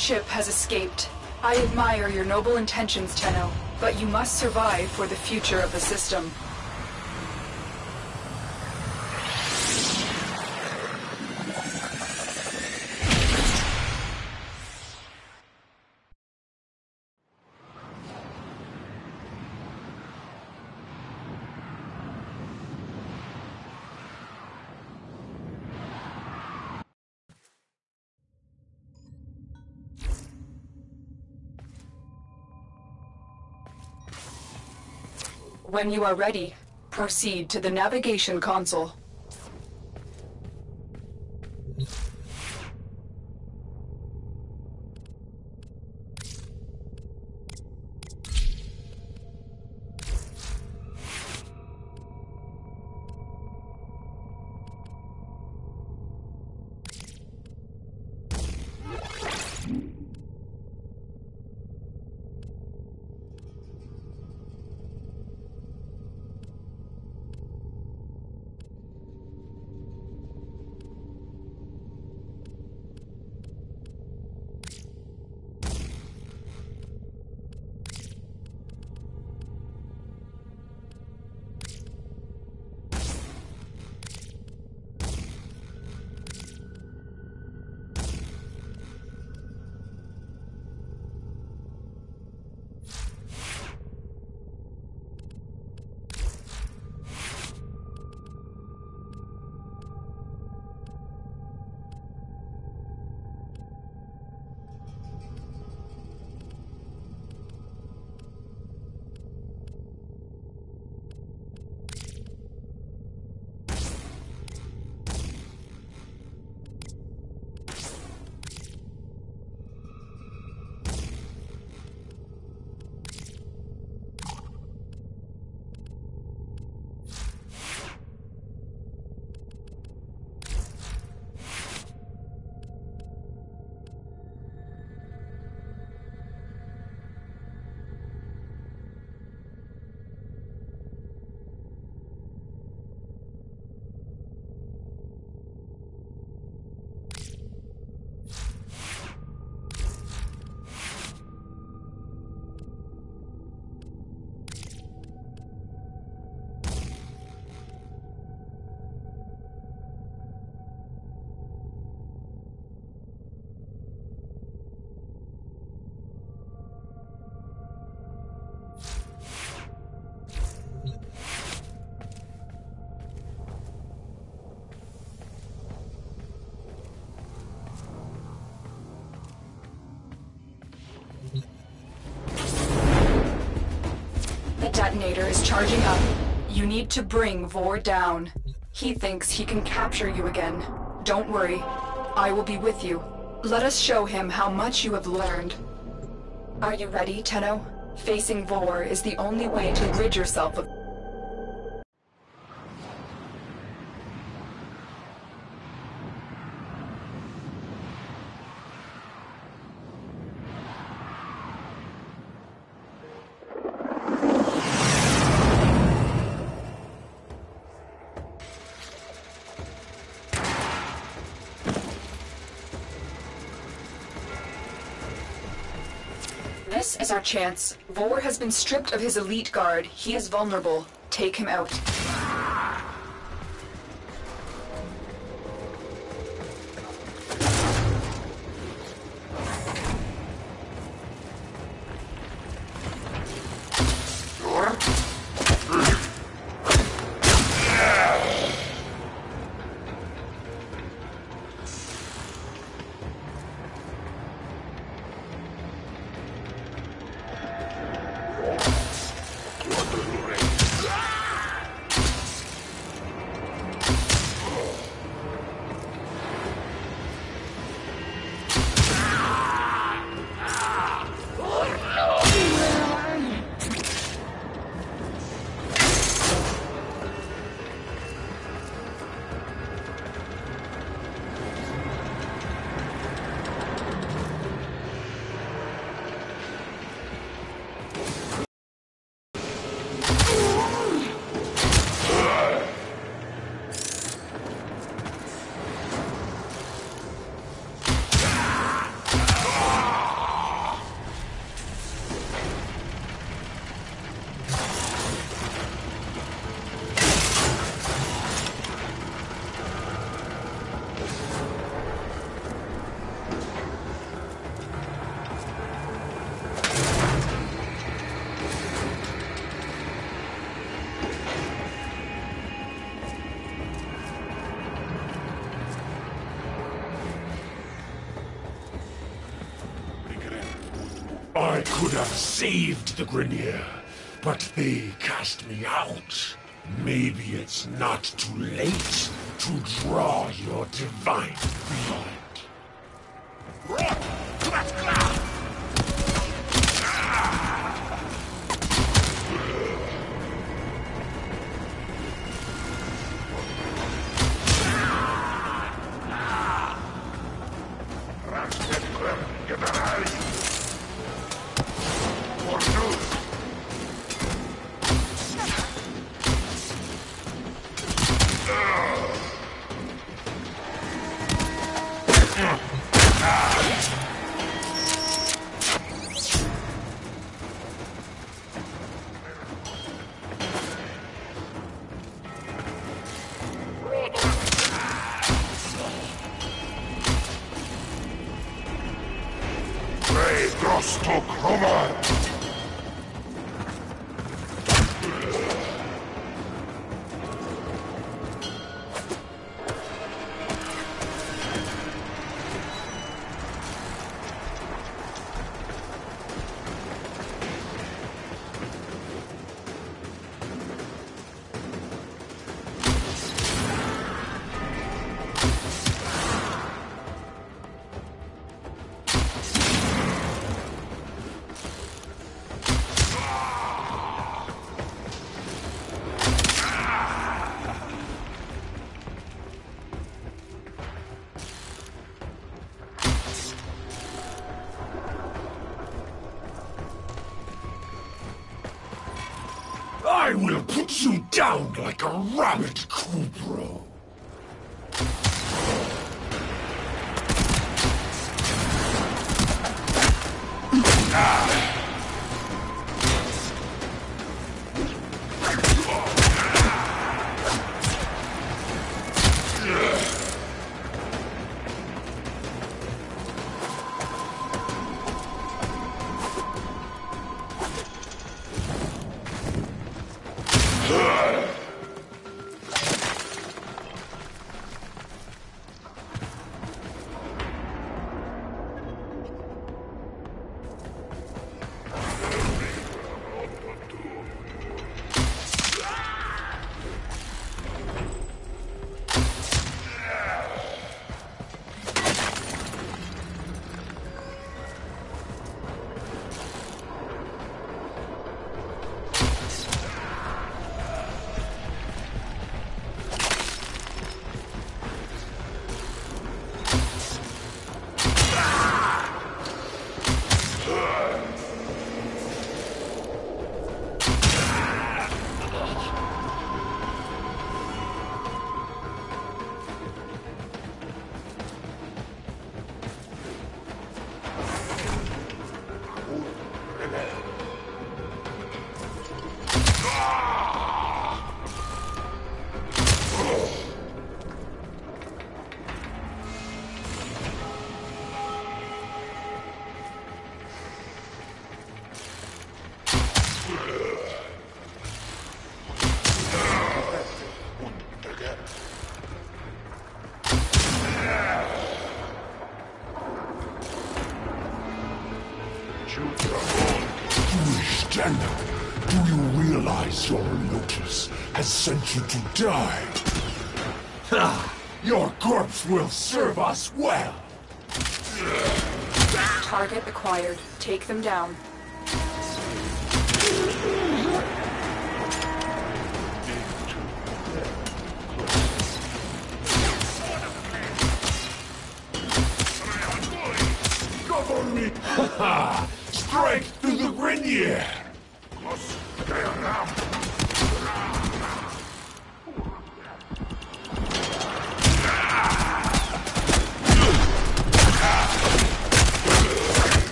Ship has escaped. I admire your noble intentions, Tenno, but you must survive for the future of the system. When you are ready, proceed to the navigation console. Is charging up. You need to bring Vor down. He thinks he can capture you again. Don't worry. I will be with you. Let us show him how much you have learned. Are you ready, Tenno? Facing Vor is the only way to rid yourself of our chance. Vor has been stripped of his elite guard. He is vulnerable. Take him out. The Grineer, but they cast me out. Maybe it's not too late to draw your divine Brave Grosto you to die? Your corpse will serve us well! Target acquired. Take them down.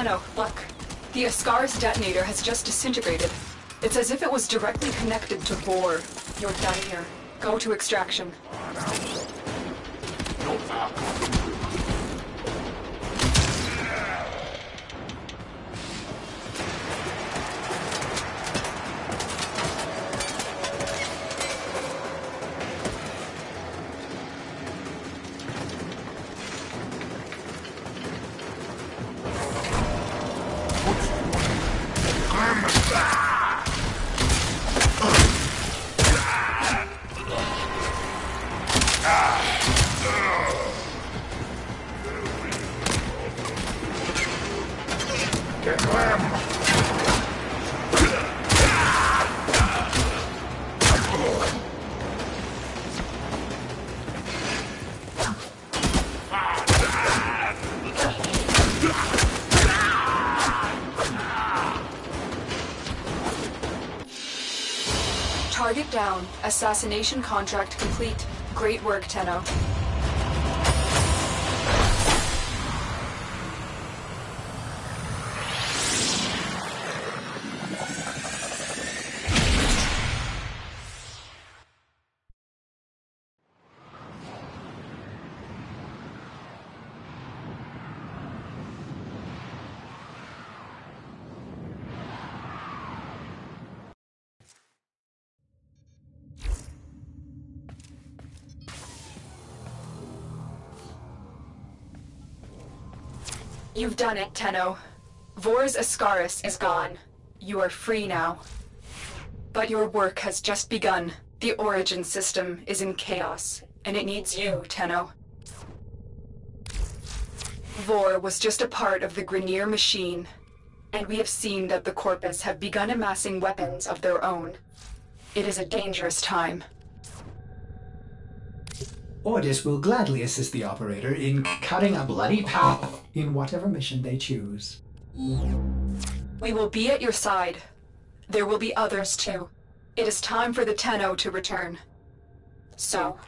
Tenno, look. The Ascaris detonator has just disintegrated. It's as if it was directly connected to Vor. You're done here. Go to extraction. Assassination contract complete. Great work, Tenno. You've done it, Tenno. Vor's Ascaris is gone. You are free now. But your work has just begun. The Origin system is in chaos, and it needs you, Tenno. Vor was just a part of the Grineer machine, and we have seen that the Corpus have begun amassing weapons of their own. It is a dangerous time. Ordis will gladly assist the operator in cutting a bloody path in whatever mission they choose. We will be at your side. There will be others too. It is time for the Tenno to return. So,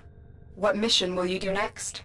what mission will you do next?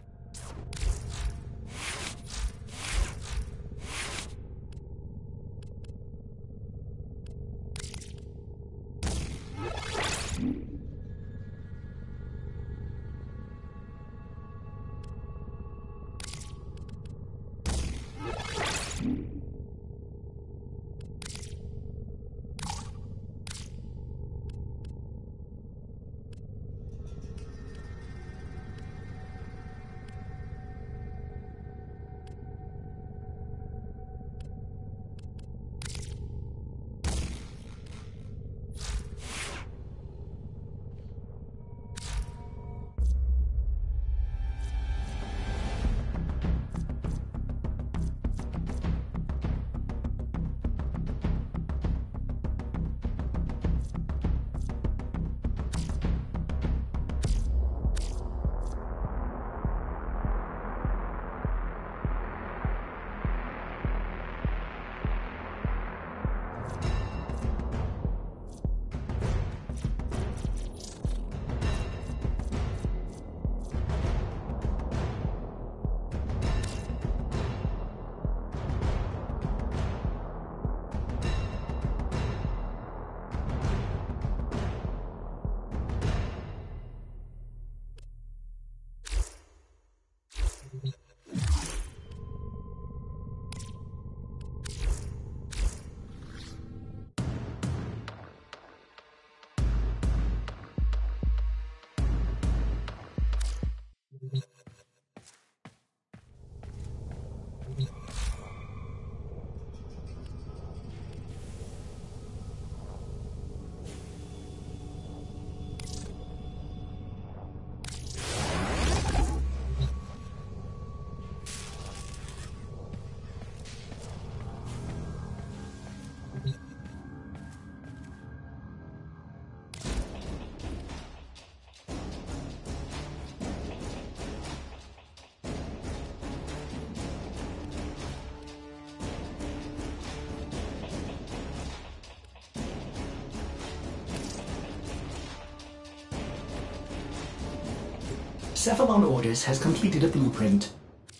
Cephalon Ordis has completed a blueprint.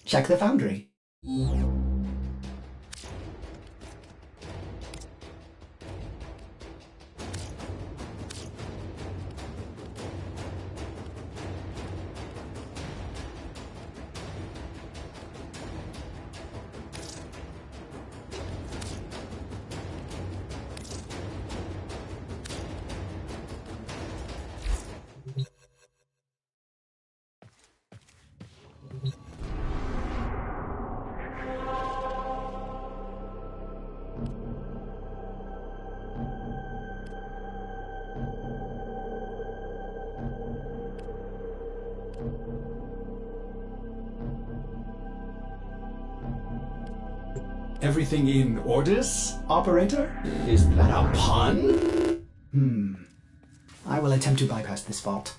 Check the foundry. Everything in orders, Operator? Is that a pun? Hmm. I will attempt to bypass this fault.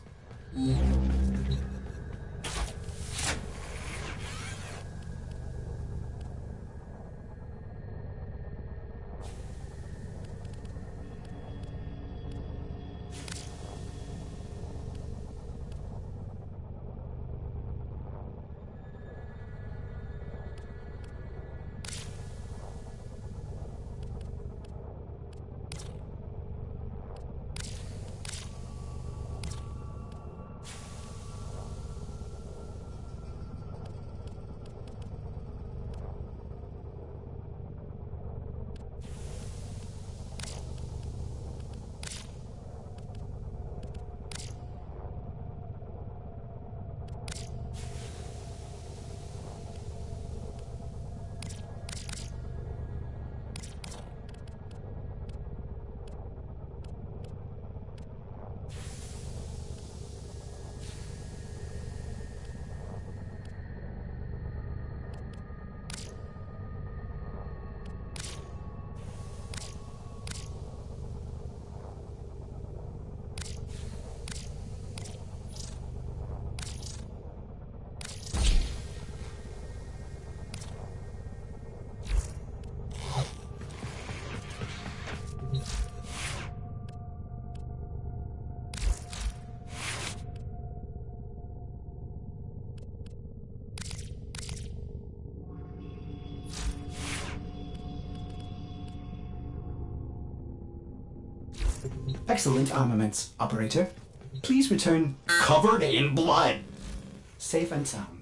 Excellent armaments, Operator. Please return Covered in blood. safe and sound.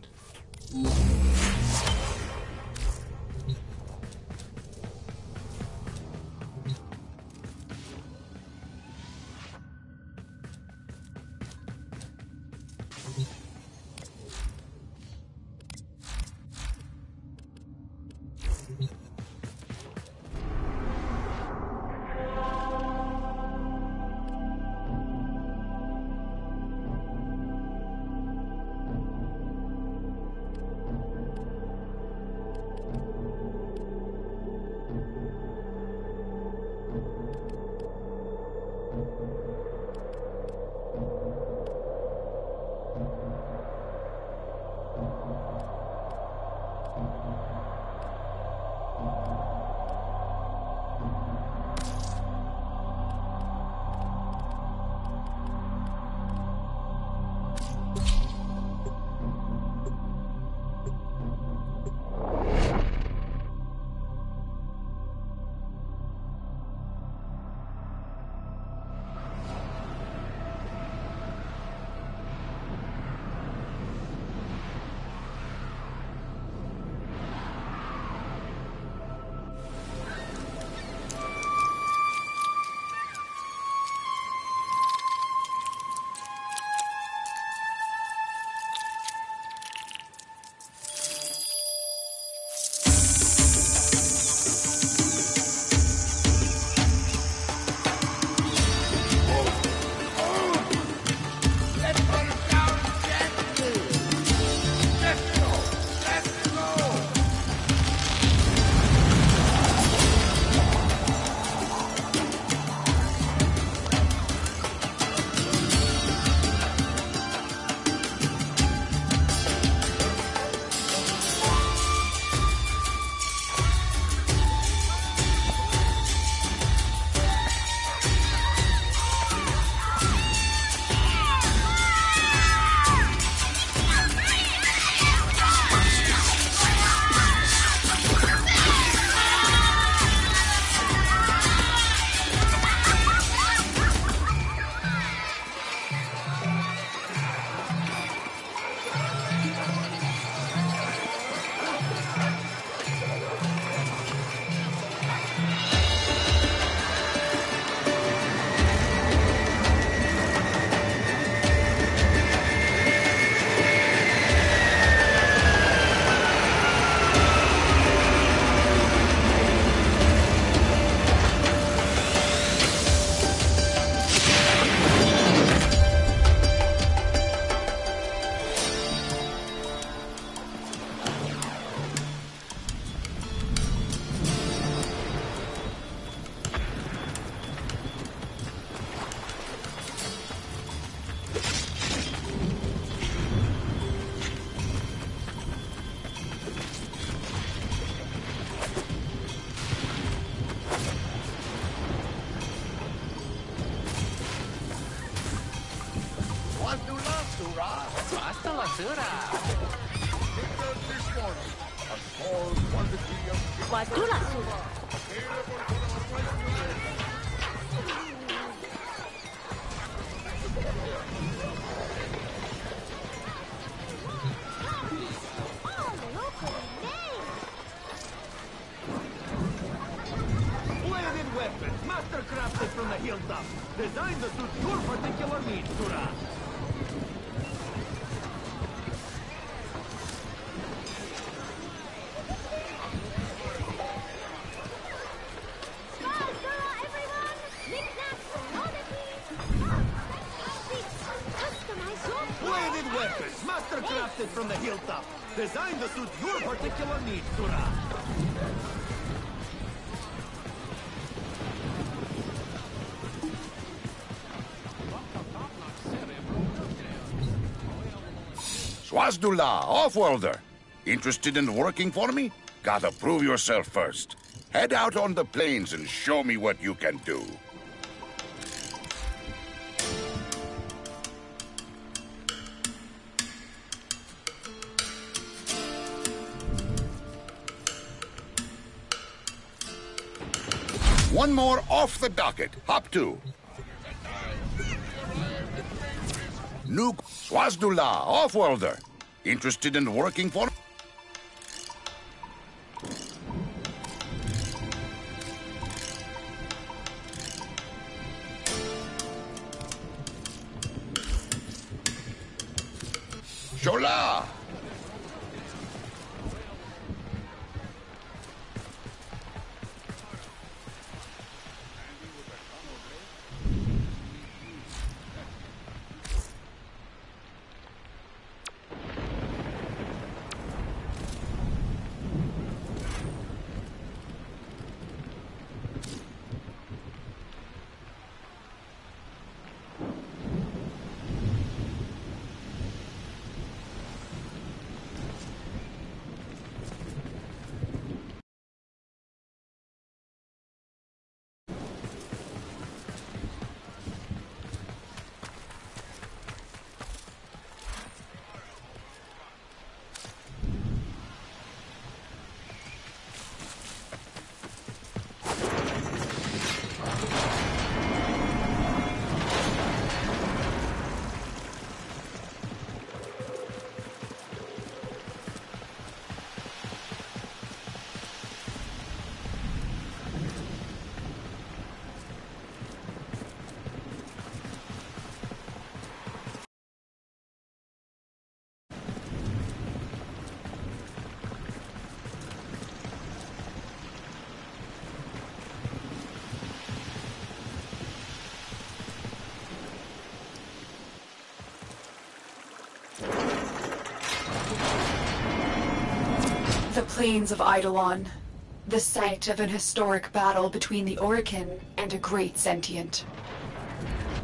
Designed to suit your particular needs, Surah. Swazdo-lah, Offworlder. Interested in working for me? Gotta prove yourself first. Head out on the plains and show me what you can do. Off the docket. Hop to. Nuke Swazdo-lah, Offworlder. Interested in working for plains of Eidolon, the site of an historic battle between the Orokin and a great sentient.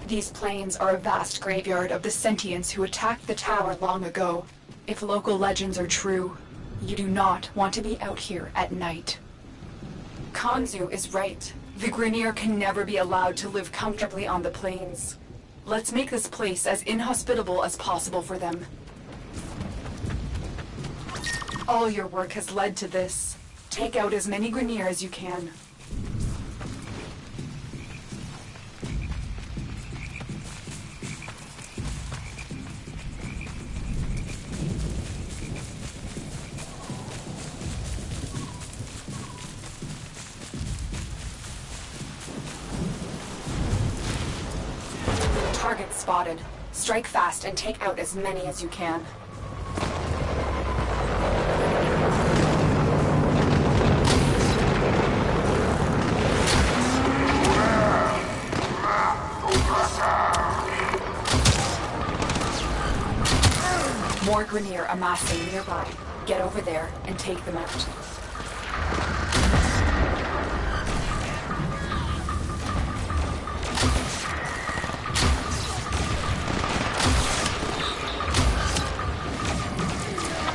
These plains are a vast graveyard of the sentients who attacked the tower long ago. If local legends are true, you do not want to be out here at night. Konzu is right. The Grineer can never be allowed to live comfortably on the plains. Let's make this place as inhospitable as possible for them. All your work has led to this. Take out as many Grineer as you can. Target spotted. Strike fast and take out as many as you can. Grineer amassing nearby. Get over there and take them out.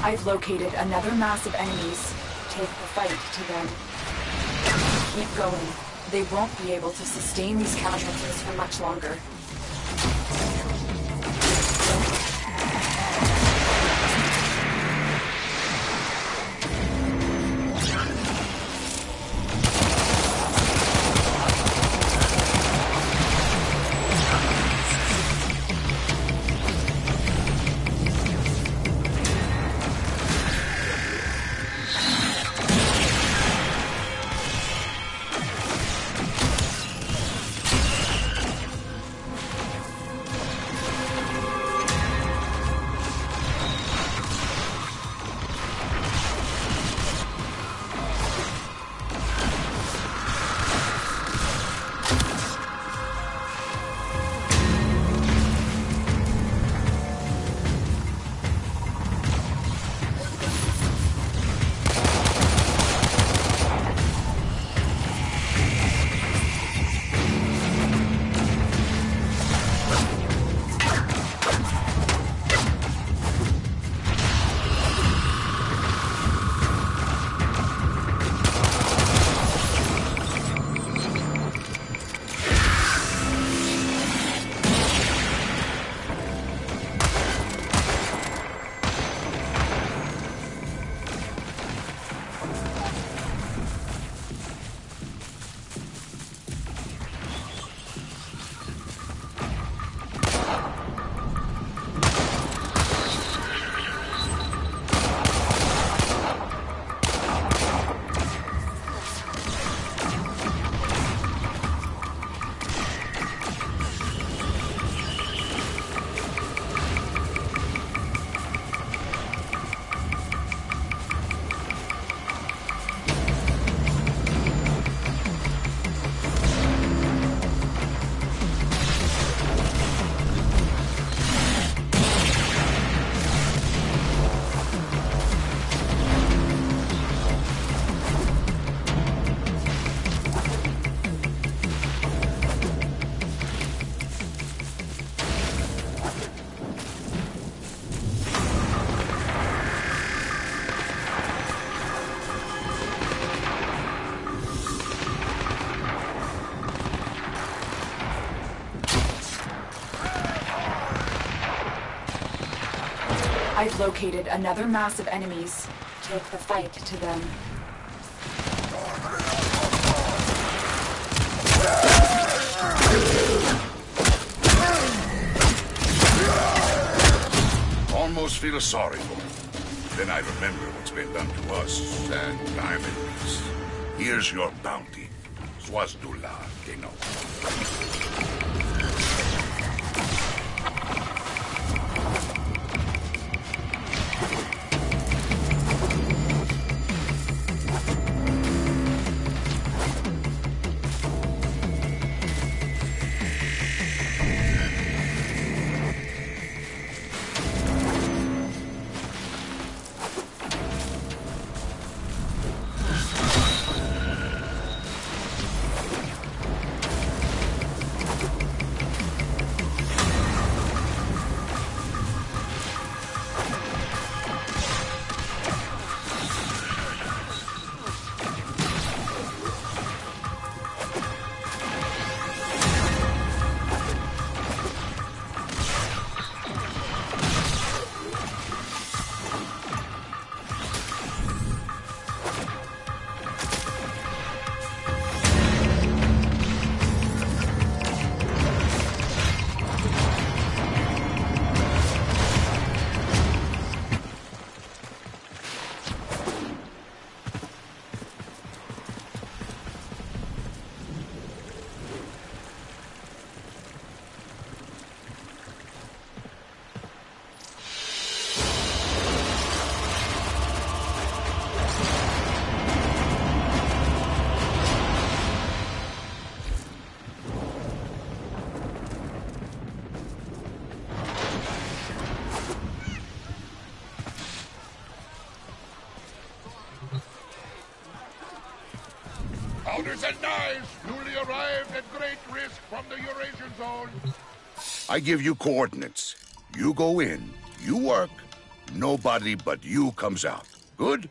I've located another mass of enemies. Take the fight to them. Keep going. They won't be able to sustain these casualties for much longer. I've located another mass of enemies. Take the fight to them. Almost feel sorry for him. Then I remember what's been done to us, and I'm at peace. Here's your bounty. Swazdo-lah, Tenno. I give you coordinates. You go in, you work, nobody but you comes out. Good?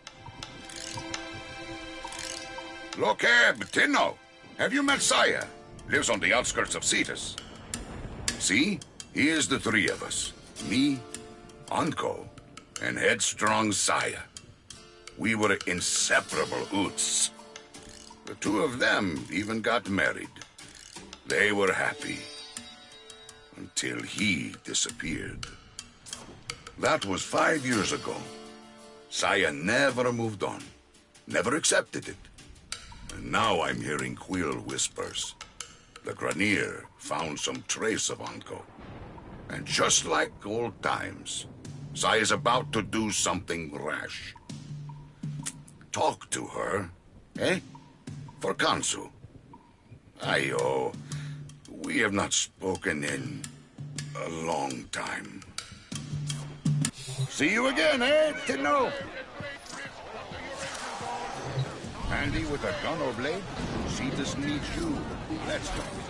Look here, Tenno. Have you met Saya? Lives on the outskirts of Cetus. See? Here's the three of us. Me, Onkko, and headstrong Saya. We were inseparable oots. The two of them even got married. They were happy. Until he disappeared. That was five years ago. Saya never moved on. Never accepted it. And now I'm hearing Quill whispers. The Grineer found some trace of Onkko. And just like old times, Saya's about to do something rash. Talk to her, eh? For Konzu. Ayo, we have not spoken in a long time. See you again, eh, Tenno? Handy with a gun or blade? Cetus needs you. Let's go.